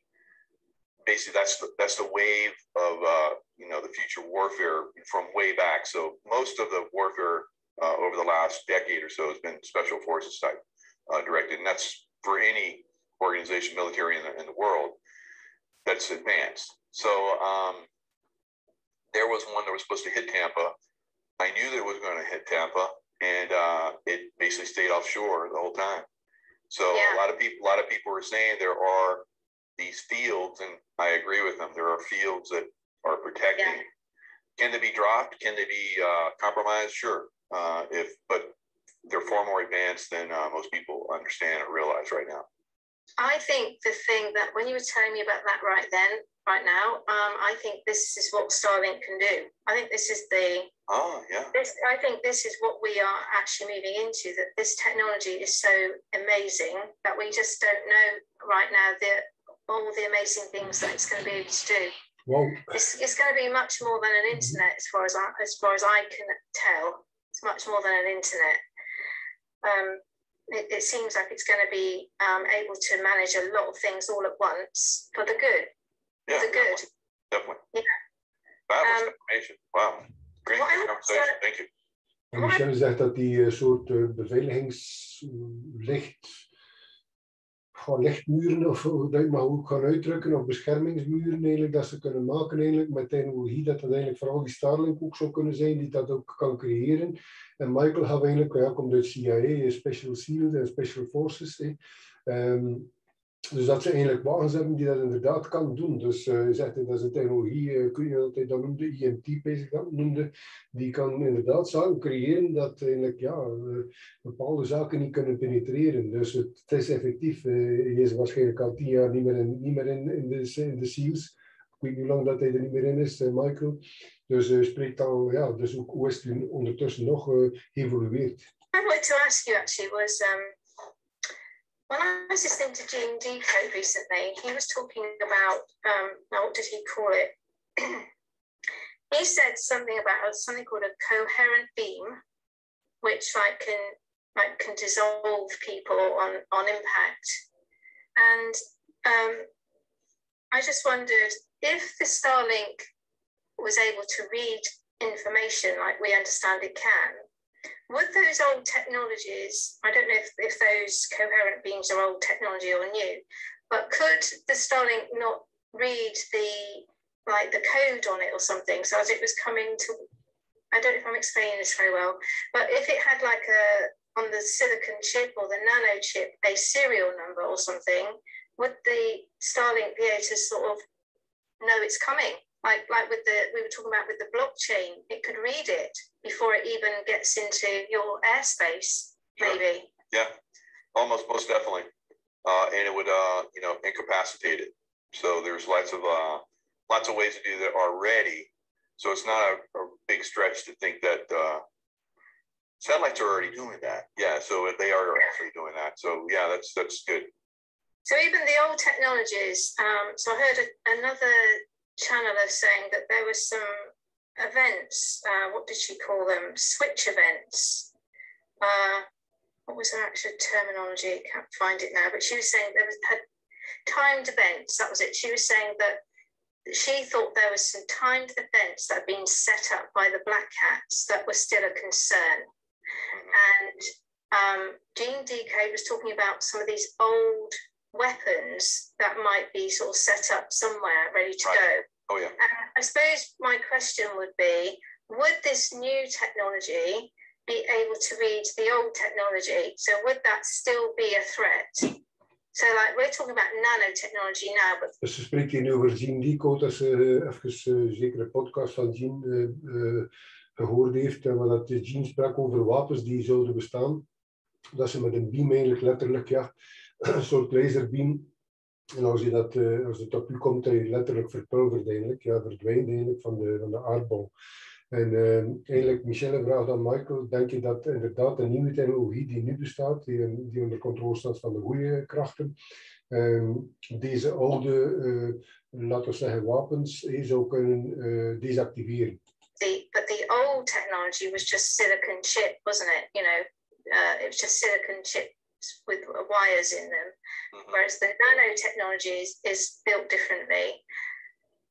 basically that's the, that's the wave of uh, you know the future warfare from way back. So most of the warfare uh, over the last decade or so has been special forces type uh, directed, and that's for any organization, military in the, in the world that's advanced. So um, there was one that was supposed to hit Tampa. I knew that it was going to hit Tampa, and uh, it basically stayed offshore the whole time. So yeah. a lot of people, a lot of people were saying there are these fields, and I agree with them. There are fields that are protecting. Yeah. Can they be dropped? Can they be uh, compromised? Sure. Uh, if, but they're far more advanced than uh, most people understand or realize right now. I think the thing that when you were telling me about that right then, right now, um, I think this is what Starlink can do. I think this is the. Oh yeah. This I think this is what we are actually moving into. That this technology is so amazing that we just don't know right now the all the amazing things that it's going to be able to do. Well, it's, it's going to be much more than an internet, as far as I, as far as I can tell. It's much more than an internet. Um, it, it, seems like it's going to be um, able to manage a lot of things all at once for the good. Yeah, for the good. Definitely. Yeah. Fabulous um, information. Wow. Great conversation. Thank you. En Michelle zegt dat die soort uh, beveiligingslicht gewoon lichtmuren of hoe dat maar ook gaan uitdrukken of beschermingsmuren eigenlijk dat ze kunnen maken eigenlijk met technologie dat dat eigenlijk vooral die Starlink ook zou kunnen zijn die dat ook kan creëren en Michael had eigenlijk ja, komt uit CIA Special SEAL en Special Forces um, dus dat ze eigenlijk wagens hebben die dat inderdaad kan doen. Dus uh, je zegt dat is een technologie, uh, kun je dat dan noemde, IMT bezig dat noemde, die kan inderdaad zaken creëren dat eigenlijk ja, uh, bepaalde zaken niet kunnen penetreren. Dus het, is effectief, je is waarschijnlijk al tien jaar niet meer in, niet meer in, in, de, in de SEALs. Ik weet niet hoe lang dat hij er niet meer in is, Michael. Dus spreekt al, ja, dus ook hoe is het ondertussen nog geëvolueerd. I wanted to ask you actually was um... when I was listening to Gene Decode recently, he was talking about um, what did he call it? he said something about something called a coherent beam, which like can like can dissolve people on on impact. And um, I just wondered if the Starlink was able to read information like we understand it can, would those old technologies, I don't know if, if those coherent beams are old technology or new, but could the Starlink not read the like the code on it or something? So as it was coming to, I don't know if I'm explaining this very well, but if it had like a on the silicon chip or the nano chip a serial number or something, would the Starlink be able to sort of know it's coming? Like like with the we were talking about with the blockchain, it could read it before it even gets into your airspace, maybe. Yeah, almost most definitely. Uh, and it would, uh, you know, incapacitate it. So there's lots of uh, lots of ways to do that already. So it's not a, a big stretch to think that uh, satellites are already doing that. Yeah, so they are actually doing that. So yeah, that's that's good. So even the old technologies. Um, so I heard a, another channeler saying that there was some events, uh, what did she call them? Switch events. Uh, what was her actual terminology? I can't find it now, but she was saying there was had timed events. That was it. She was saying that she thought there was some timed events that had been set up by the black hats that were still a concern. And um, Gene Decode was talking about some of these old weapons that might be sort of set up somewhere ready to Right. go. Oh yeah. And I suppose my question would be would this new technology be able to read the old technology? So, would that still be a threat? So, like, we're talking about nanotechnology now, but Dus ze spreekt hier nu over Gene Decode, als ze eh, even eh, zeker een podcast van Gene eh, eh, gehoord heeft, eh, waar dat Gene sprak over wapens die zouden bestaan. Dat ze met een beam eigenlijk letterlijk, ja, een soort laserbeam. En als, je dat, eh, als het op u komt, dat je letterlijk verpulvert eigenlijk, ja, verdwijnt eigenlijk van de, van de aardbol. En eh, eigenlijk, Michelle vraagt aan Michael, denk je dat inderdaad de nieuwe technologie die nu bestaat, die, die onder controle staat van de goede krachten, ehm, deze oude, eh, laten we zeggen, wapens eh, zou kunnen eh, desactiveren? but the old technology was just silicon chip, wasn't it? You know, uh, it was just silicon chips with wires in them. Mhm. whereas the nanotechnology is, is built differently.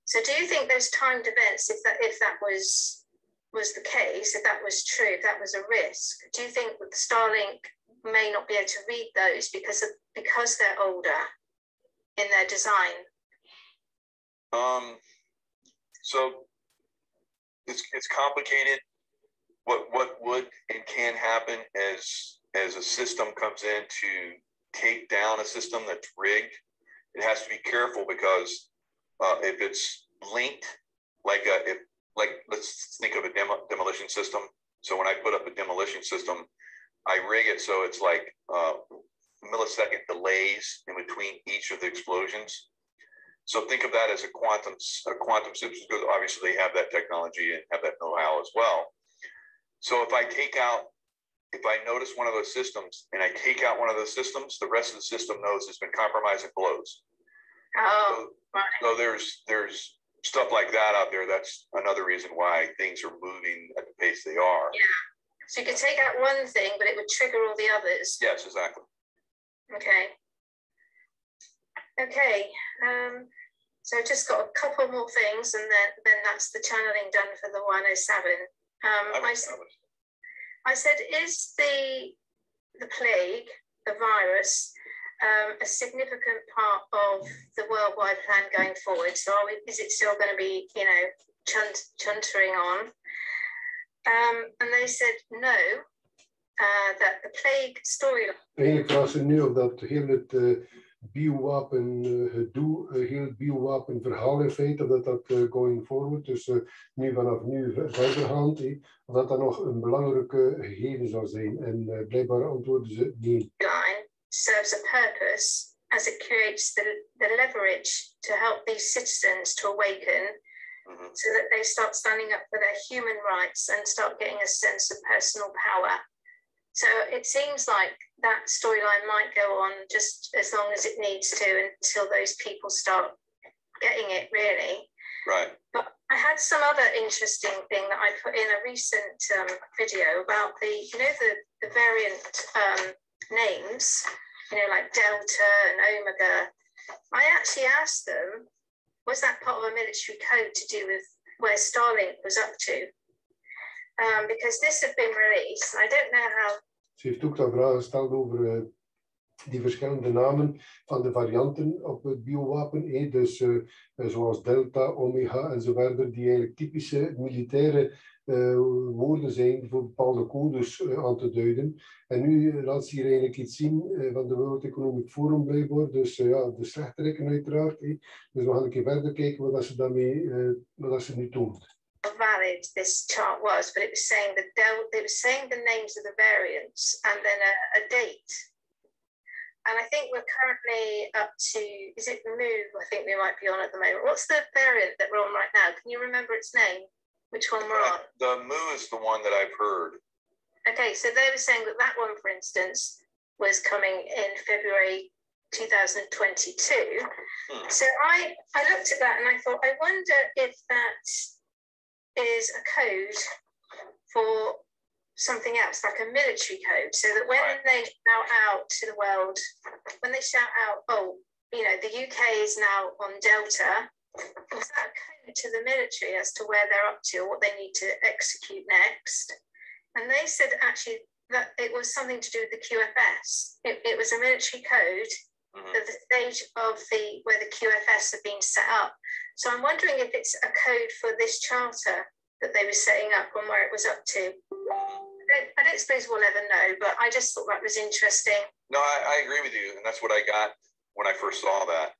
So, do you think those timed events, if that if that was was the case, if that was true, if that was a risk, do you think that the Starlink may not be able to read those because of, because they're older in their design? Um, so it's it's complicated. What what would and can happen as as a system comes in to take down a system that's rigged, it has to be careful because uh, if it's linked, like a, if like let's think of a demo, demolition system. So when I put up a demolition system, I rig it so it's like uh, millisecond delays in between each of the explosions. So think of that as a quantum a quantum system because obviously they have that technology and have that know-how as well. So if I take out, if I notice one of those systems and I take out one of those systems, the rest of the system knows it's been compromised and blows. Oh, So, so there's there's stuff like that out there. That's another reason why things are moving at the pace they are. Yeah. So you could take out one thing, but it would trigger all the others. Yes, exactly. Okay. Okay. Um, so I've just got a couple more things, and then then that's the channeling done for the 107. Um, I I, I said, is the the plague, the virus, um, a significant part of the worldwide plan going forward? So we, is it still going to be, you know, chunt, chuntering on? Um, and they said no, uh, that the plague storyline. Eigenlijk vraagt ze nu of dat heel het eh biowapen eh, gedoe, heel het biowapen verhaal in feite, dat dat eh, going forward, dus eh, nu vanaf nu ver- verdergaand, eh, of dat dat nog een belangrijke gegeven zou zijn. En eh, blijkbaar antwoorden ze nee. line serves a purpose as it creates the, the leverage to help these citizens to awaken Mhm. so that they start standing up for their human rights and start getting a sense of personal power. So it seems like that storyline might go on just as long as it needs to until those people start getting it really. Right. But I had some other interesting thing that I put in a recent um, video about the, you know, the, the variant um, names, you know, like Delta and Omega. I actually asked them, was that part of a military code to do with where Starlink was up to? Um, because this had been released. I don't know how Ze heeft ook dan vragen gesteld over eh, die verschillende namen van de varianten op het biowapen. Dus eh, eh, zoals Delta, Omega en die eigenlijk typische militaire eh, woorden zijn voor bepaalde codes aan te duiden. En nu laat ze hier eigenlijk iets zien van de World Economic Forum blijkbaar. Dus ja, de slechterikken uiteraard. Dus we gaan een keer verder kijken wat ze daarmee, wat ze nu valid this chart was, but it was saying the it was saying the names of the variants and then a, a date. And I think we're currently up to is it move? I think we might be on at the moment. What's the variant that we're on right now? Can you remember its name? Which one we're on? The Mu is the one that I've heard. Okay, so they were saying that that one, for instance, was coming in February 2022. Hmm. So I, I looked at that and I thought, I wonder if that is a code for something else, like a military code, so that when Right. they shout out to the world, when they shout out, oh, you know, the UK is now on Delta, is that a code to the military as to where they're up to or what they need to execute next? And they said actually that it was something to do with the QFS. It, it was a military code mm-hmm. at the stage of the where the QFS had been set up. So I'm wondering if it's a code for this charter that they were setting up and where it was up to. I don't, suppose we'll ever know, but I just thought that was interesting. No, I, I agree with you, and that's what I got when I first saw that.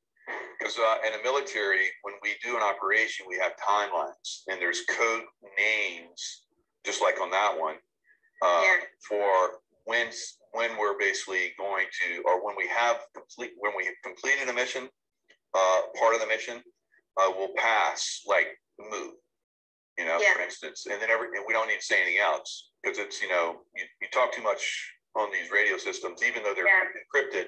Because uh, in the military, when we do an operation, we have timelines and there's code names, just like on that one, uh, yeah. for when when we're basically going to, or when we have complete, when we have completed a mission, uh, part of the mission, uh, will pass like the move, you know, yeah. for instance, and then every, and we don't need to say anything else because it's, you know, you, you talk too much on these radio systems, even though they're yeah. encrypted,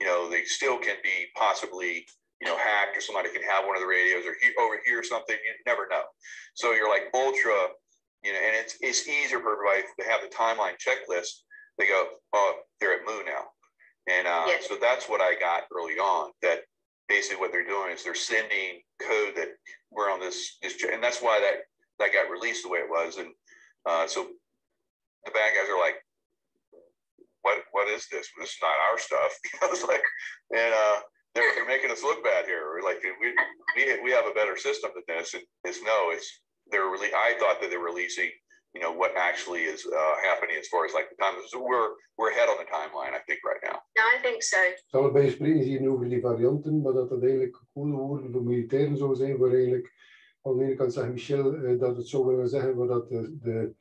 you know, they still can be possibly you know, hacked or somebody can have one of the radios or he, overhear something. You never know. So you're like ultra, you know, and it's it's easier for everybody to have the timeline checklist. They go, oh, they're at Mu now, and uh, yes. so that's what I got early on. That basically what they're doing is they're sending code that we're on this this, and that's why that that got released the way it was. And uh, so the bad guys are like, what what is this? This is not our stuff. I was like, and uh, they're, they're making us look bad here. We're like we, we we have a better system than this, and it's no, it's they're really. I thought that they're releasing, you know, what actually is uh, happening as far as like the time. So we're we're ahead on the timeline, I think, right now. Ja, I think so. Allebei spreken ze hier over die varianten, maar dat het eigenlijk coole woorden voor militairen zou zijn, voor eigenlijk aan de ene kant zegt Michel uh, dat het zou willen zeggen waar dat de, de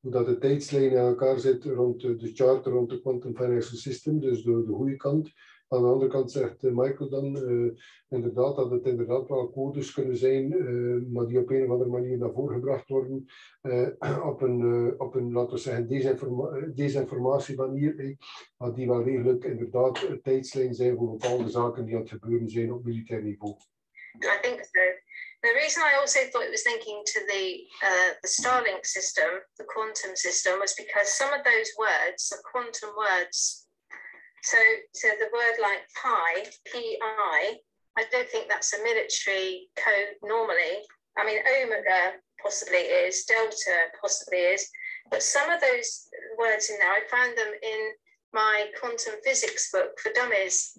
hoe dat de tijdslijn in elkaar zit rond de, de charter rond de quantum financial system, dus de, de goede kant. Aan de andere kant zegt eh, Michael dan uh, inderdaad dat het inderdaad wel codes kunnen zijn, uh, maar die op een of andere manier naar voren gebracht worden op, een, op een, laten we zeggen, desinforma desinformatie manier, maar die wel degelijk inderdaad tijdslijn zijn voor bepaalde zaken die aan het gebeuren zijn op militair niveau. I think so. The reason I also thought it was linking to the uh, the Starlink system, the quantum system, was because some of those words, the quantum words, So, so the word like pi, P-I, I don't think that's a military code normally. I mean, omega possibly is, delta possibly is, but some of those words in there, I found them in my quantum physics book for dummies.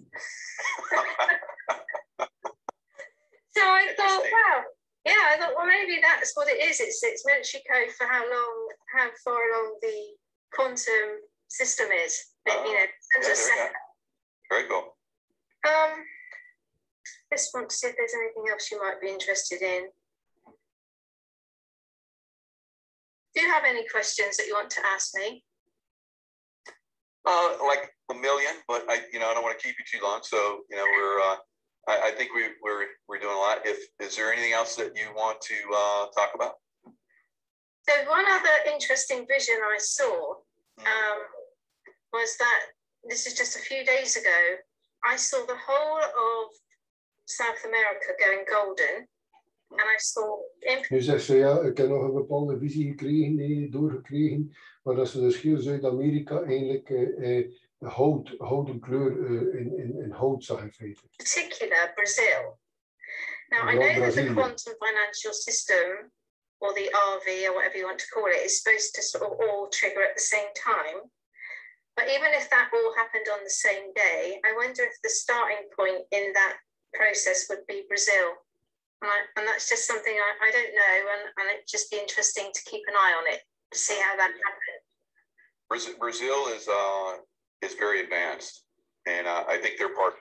so I thought, wow, yeah, I thought, well, maybe that's what it is. It's it's military code for how long, how far along the quantum system is. You know, yeah, Very cool. Um, just want to see if there's anything else you might be interested in. Do you have any questions that you want to ask me? Uh, like a million, but I, you know, I don't want to keep you too long. So, you know, we're, uh, I, I think we, we're, we're doing a lot. If is there anything else that you want to uh, talk about? So one other interesting vision I saw hmm. um, was that this is just a few days ago, I saw the whole of South America going golden. And I saw... Nu zegt ze, ja, ik heb nog een bepaalde visie gekregen, nee, doorgekregen, maar dat ze dus heel Zuid-Amerika eigenlijk eh, eh, hout, houten kleur uh, in, in, in hout zag in feite. Particular Brazil. Now, I know that the quantum financial system, or the RV, or whatever you want to call it, is supposed to sort of all trigger at the same time. But even if that all happened on the same day, I wonder if the starting point in that process would be Brazil. And, I, and that's just something I, I don't know, and, and it'd just be interesting to keep an eye on it to see how that happens. Brazil is uh, is very advanced, and uh, I think they're part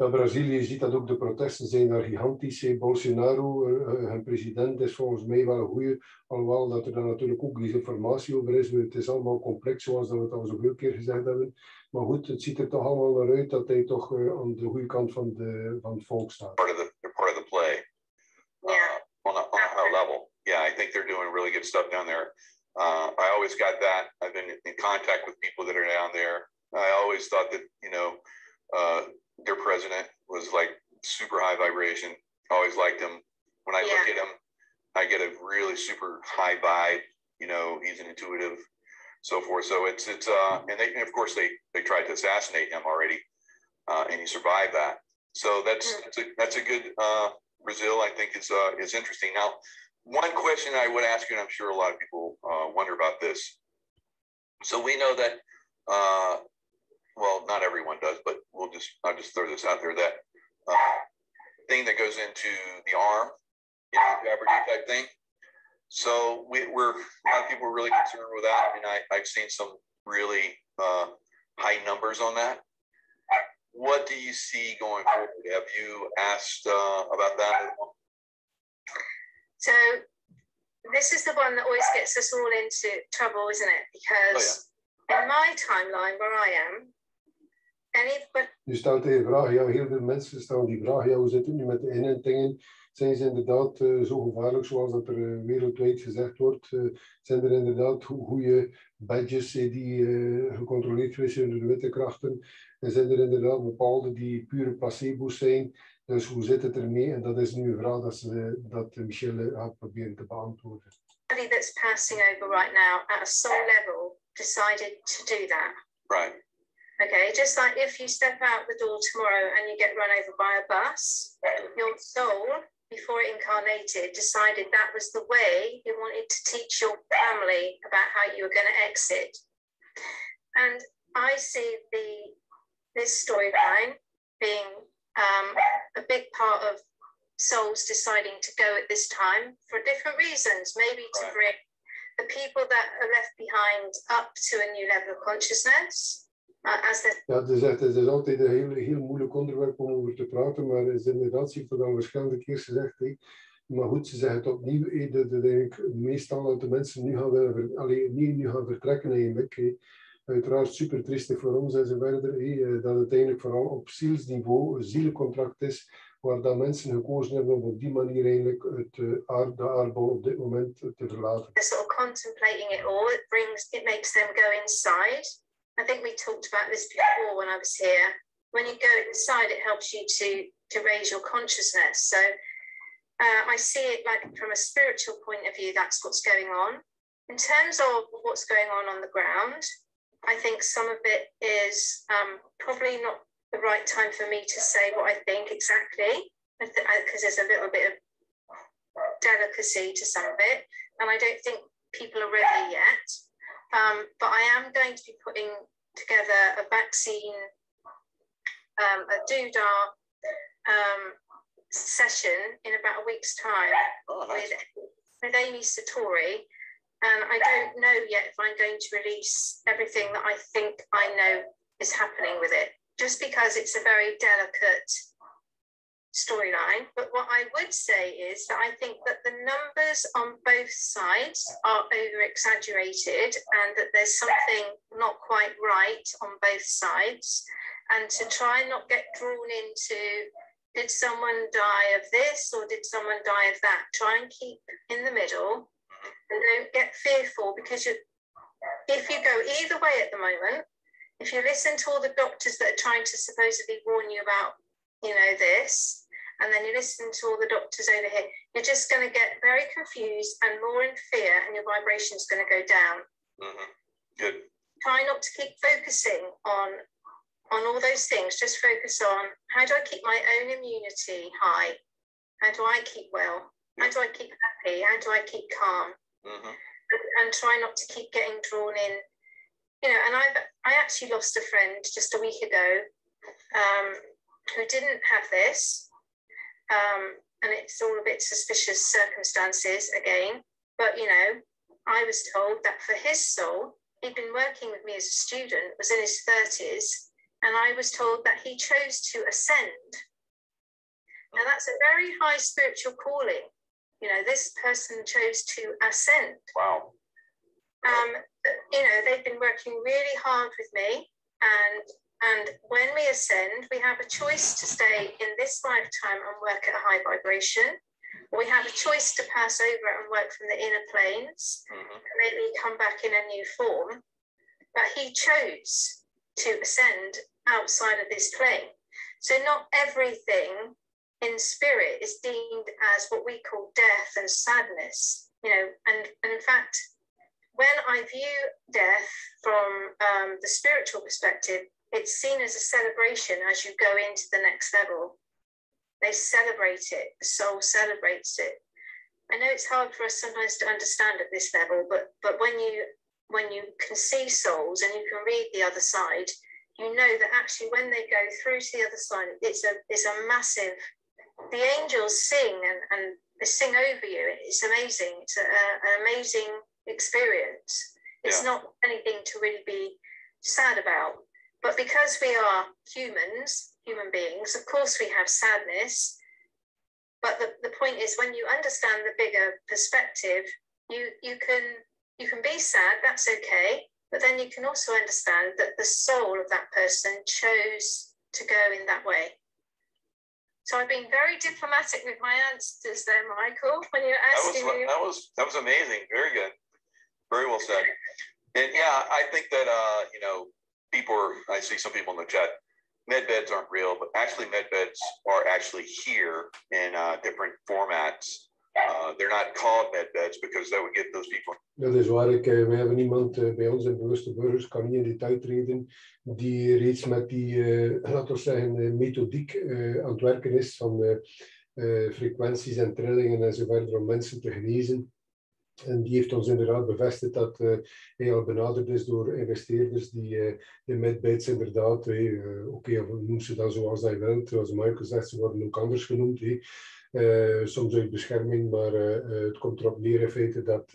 Ja, Brazilië ziet dat ook de protesten zijn daar gigantisch. Bolsonaro, hun president, is volgens mij wel een goede. Alhoewel dat er dan natuurlijk ook desinformatie over is. Het is allemaal complex, zoals dat we het al zoveel keer gezegd hebben. Maar goed, het ziet er toch allemaal naar uit dat hij toch uh, aan de goede kant van, de, van het volk staat. Part of the, part of the play. Uh, on, a, on a high level. Yeah, I think they're doing really good stuff down there. Uh, I always got that. I've been in contact with people that are down there. I always thought that, you know, uh, their president was like super high vibration. Always liked him. When I yeah. look at him, I get a really super high vibe. You know, he's an intuitive, so forth. So it's it's uh, and they and of course they they tried to assassinate him already, uh, and he survived that. So that's mm. that's a that's a good uh, Brazil. I think is uh, is interesting. Now, one question I would ask you, and I'm sure a lot of people uh, wonder about this: So we know that, uh, well, not everyone does, but we'll just, I'll just throw this out there that uh, thing that goes into the arm, you know, Jeopardy type thing. So we, we're, a lot of people are really concerned with that. And I, I've seen some really uh, high numbers on that. What do you see going forward? Have you asked uh, about that? So this is the one that always gets us all into trouble, isn't it? Because oh, yeah. in my timeline where I am, Nu stelt hij de vraag, ja, heel veel mensen stellen die vraag, ja, hoe zit het nu met de inentingen? Zijn ze inderdaad uh, zo gevaarlijk zoals dat er uh, wereldwijd gezegd wordt? Uh, zijn er inderdaad goede badges die gecontroleerd zijn door de witte krachten? En zijn er inderdaad bepaalde die pure placebo's zijn? Dus hoe zit het ermee? En dat is nu een vraag dat, ze, dat Michelle gaat proberen te beantwoorden. That's passing over right now at a soul level decided to do that. Right. Okay, just like if you step out the door tomorrow and you get run over by a bus, your soul, before it incarnated, decided that was the way you wanted to teach your family about how you were going to exit. And I see the this storyline being um, a big part of souls deciding to go at this time for different reasons, maybe to bring the people that are left behind up to a new level of consciousness. Ja, het is, echt, het is altijd een heel, heel moeilijk onderwerp om over te praten, maar het is inderdaad, ze heeft al verschillende keer gezegd. Hè. Maar goed, ze zeggen het opnieuw, dat, dat eigenlijk meestal dat de mensen nu gaan, willen, alleen, niet nu gaan vertrekken eigenlijk. Uiteraard super triestig voor ons en zo verder, eh, dat het eigenlijk vooral op zielsniveau een zielencontract is, waar dat mensen gekozen hebben om op die manier eigenlijk het, uh, de aardbol op dit moment te verlaten. Sort of contemplating it all, it brings, it makes them go inside. I think we talked about this before when I was here. When you go inside, it helps you to to raise your consciousness. So uh, I see it like from a spiritual point of view, that's what's going on. In terms of what's going on on the ground, I think some of it is um, probably not the right time for me to say what I think exactly, because there's a little bit of delicacy to some of it, and I don't think people are ready yet. Um, but I am going to be putting together a vaccine, um, a doodah um, session in about a week's time oh, nice. with, with Amy Satori, and I don't know yet if I'm going to release everything that I think I know is happening with it, just because it's a very delicate storyline. But what I would say is that I think that the numbers on both sides are over exaggerated and that there's something not quite right on both sides. And to try and not get drawn into did someone die of this or did someone die of that? Try and keep in the middle and don't get fearful because you, if you go either way at the moment, if you listen to all the doctors that are trying to supposedly warn you about, you know, this, and then you listen to all the doctors over here, you're just going to get very confused and more in fear, and your vibration is going to go down. Mm-hmm. Good. Try not to keep focusing on on all those things. Just focus on how do I keep my own immunity high? How do I keep well? How do I keep happy? How do I keep calm? mm-hmm. and, and try not to keep getting drawn in. You know, and I've I actually lost a friend just a week ago um, who didn't have this, um, and it's all a bit suspicious circumstances again. But you know, I was told that for his soul, he'd been working with me as a student, was in his thirties, and I was told that he chose to ascend. Now that's a very high spiritual calling you know, this person chose to ascend. Wow. Um, you know, they've been working really hard with me, and and when we ascend, we have a choice to stay in this lifetime and work at a high vibration, we have a choice to pass over and work from the inner planes mm-hmm. and maybe come back in a new form. But he chose to ascend outside of this plane. So not everything in spirit is deemed as what we call death and sadness. You know, and, and in fact, when I view death from um, the spiritual perspective, it's seen as a celebration as you go into the next level. They celebrate it, the soul celebrates it. I know it's hard for us sometimes to understand at this level, but but when you when you can see souls and you can read the other side, you know that actually when they go through to the other side, it's a it's a massive. The angels sing and, and they sing over you. It's amazing. It's a, an amazing experience. It's yeah. not anything to really be sad about. But because we are humans, human beings, of course we have sadness. But the, the point is when you understand the bigger perspective, you you can you can be sad, that's okay. But then you can also understand that the soul of that person chose to go in that way. So I've been very diplomatic with my answers there, Michael, when you're asking that was, me. That was that was amazing. Very good. Very well said. And yeah, I think that uh, you know, people are I see some people in the chat, med beds aren't real, but actually med beds are actually here in uh, different formats uh, they're not called med beds because that would get those people. Dat is waar. Ik, uh, we hebben iemand uh, bij ons in Bewuste Burgers, kan niet in detail treden, die reeds met die, uh, laten we zeggen, methodiek aan het werken is van frequenties en trillingen en zo verder om mensen te genezen. En die heeft ons inderdaad bevestigd dat uh, hij al benaderd is door investeerders die uh, de medbeds inderdaad, uh, oké, okay, noem ze dan zoals hij wilt, zoals Michael zegt, ze worden ook anders genoemd. Soms uit bescherming, maar het komt erop neer in feite dat,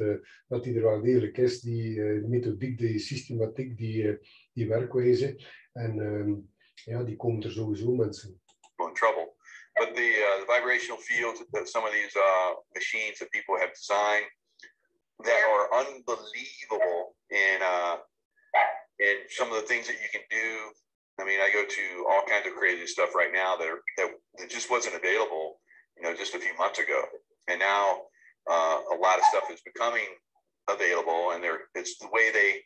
dat die er wel degelijk is, die methodiek, die systematiek, die, die werkwijze. En um, ja, die komen er sowieso mensen. In trouble. But the, uh, vibrational fields some of these uh, machines that people have designed that are unbelievable in uh, in some of the things that you can do. I mean, I go to all kinds of crazy stuff right now that are, that, that just wasn't available you know, just a few months ago. And now uh, a lot of stuff is becoming available, and they're it's the way they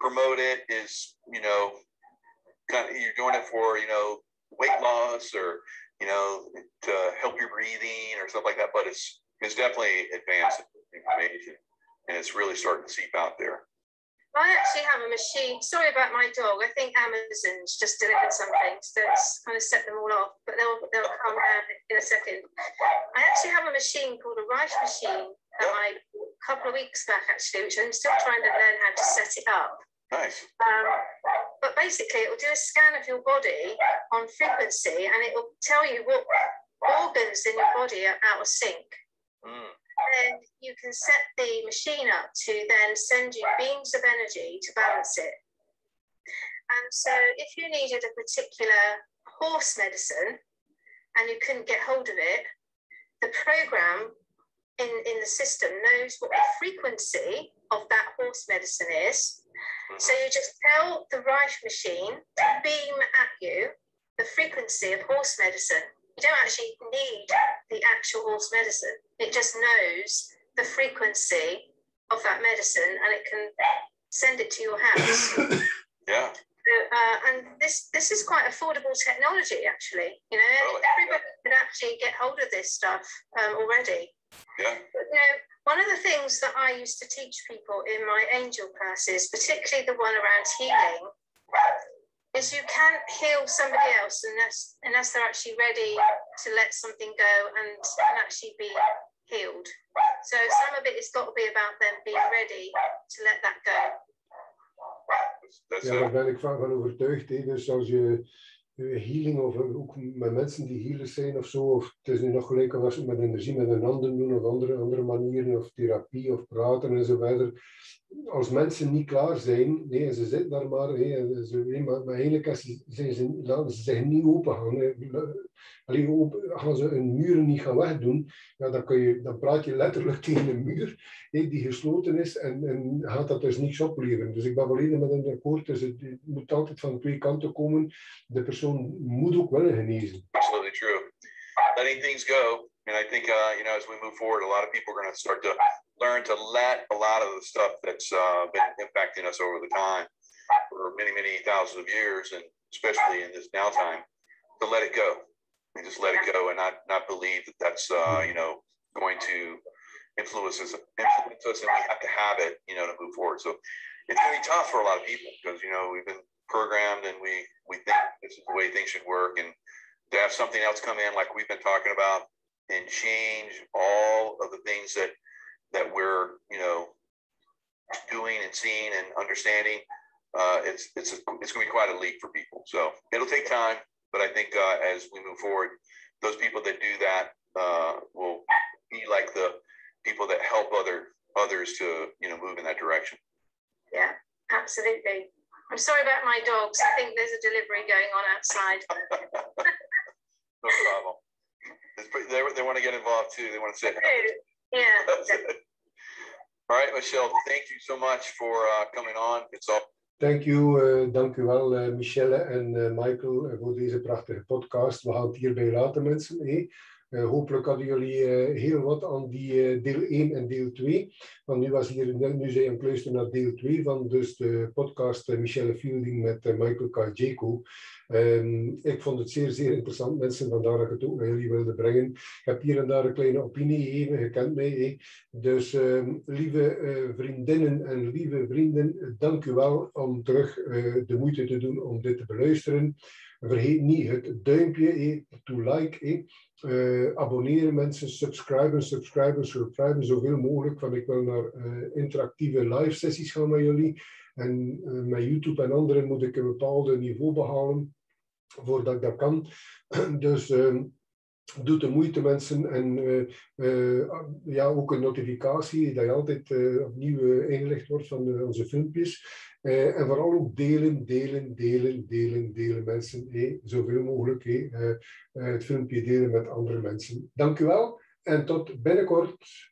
promote it is, you know, kind of you're doing it for you know weight loss or you know to help your breathing or stuff like that. But it's it's definitely advanced information, and it's really starting to seep out there. I actually have a machine. Sorry about my dog. I think Amazon's just delivered something so it's kind of set them all off, but they'll they'll come down in a second. I actually have a machine called a Rife machine that I a couple of weeks back actually, which I'm still trying to learn how to set it up. Nice. Um, but basically, it will do a scan of your body on frequency, and it will tell you what organs in your body are out of sync. Mm then you can set the machine up to then send you beams of energy to balance it. And so if you needed a particular horse medicine and you couldn't get hold of it, the program in, in the system knows what the frequency of that horse medicine is. So you just tell the Rife machine to beam at you the frequency of horse medicine you don't actually need the actual horse medicine. It just knows the frequency of that medicine and it can send it to your house. yeah. Uh, and this this is quite affordable technology, actually. You know, really? everybody can actually get hold of this stuff um, already. Yeah. But, you know, one of the things that I used to teach people in my angel classes, particularly the one around healing, is you can't heal somebody else unless unless they're actually ready to let something go and, and actually be healed. So some of it has got to be about them being ready to let that go. Ja, daar ben ik van, van overtuigd. Hè. Dus als je healing of ook met mensen die healers zijn of zo, of het is nu nog gelijk als we met energie met een ander doen of andere, andere manieren of therapie of praten en zo verder als mensen niet klaar zijn, nee, ze zitten daar maar, nee, ze, nee, maar, maar eigenlijk zijn ze, laten ze zich niet open gaan. Alleen open, gaan ze hun muren niet gaan wegdoen, ja, dan, kun je, dan praat je letterlijk tegen een muur die gesloten is en, en gaat dat dus niets opleveren. Dus ik ben volledig met een akkoord, dus het, het moet altijd van twee kanten komen. De persoon moet ook willen genezen. Absolutely true. Letting things go. And I think, uh, you know, as we move forward, a lot of people are going to start to learn to let a lot of the stuff that's uh, been impacting us over the time for many, many thousands of years, and especially in this now time, to let it go and just let it go and not not believe that that's uh, you know going to influence us, influence us, and we have to have it, you know, to move forward. So it's going to be tough for a lot of people because you know we've been programmed and we we think this is the way things should work, and to have something else come in like we've been talking about and change all of the things that that we're, you know, doing and seeing and understanding, uh, it's it's a, it's going to be quite a leap for people. So it'll take time, but I think uh, as we move forward, those people that do that uh, will be like the people that help other others to you know move in that direction. Yeah, absolutely. I'm sorry about my dogs. I think there's a delivery going on outside. no problem. They, they want to get involved too. They want to say. Yeah. All right, Michelle, thank you so much for uh, coming on. It's all. Thank you, uh, dank u wel, uh, Michelle en uh, Michael, voor deze prachtige podcast. We gaan het hierbij laten, mensen. Hey. Uh, hopelijk hadden jullie uh, heel wat aan die uh, deel 1 en deel 2. Want nu was hier, nu zijn een luisteren naar deel 2 van dus de podcast Michelle Fielding met Michael Kajeko. Um, ik vond het zeer, zeer interessant, mensen, vandaar dat ik het ook naar jullie wilde brengen. Ik heb hier en daar een kleine opinie gegeven, je kent mij. Dus um, lieve vriendinnen en lieve vrienden, dank u wel om terug de moeite te doen om dit te beluisteren. Vergeet niet het duimpje eh, to like. Eh. abonneren mensen, subscriben, subscriben, subscriben, zoveel mogelijk. Want ik wil naar interactieve live sessies gaan met jullie. En met YouTube en anderen moet ik een bepaald niveau behalen voordat ik dat kan. dus doe de moeite mensen en ja, ook een notificatie dat je altijd opnieuw ingelicht wordt van onze filmpjes. En vooral ook delen, delen, delen, delen, delen mensen. Hey, zoveel mogelijk het filmpje delen met andere mensen. Dank u wel en tot binnenkort.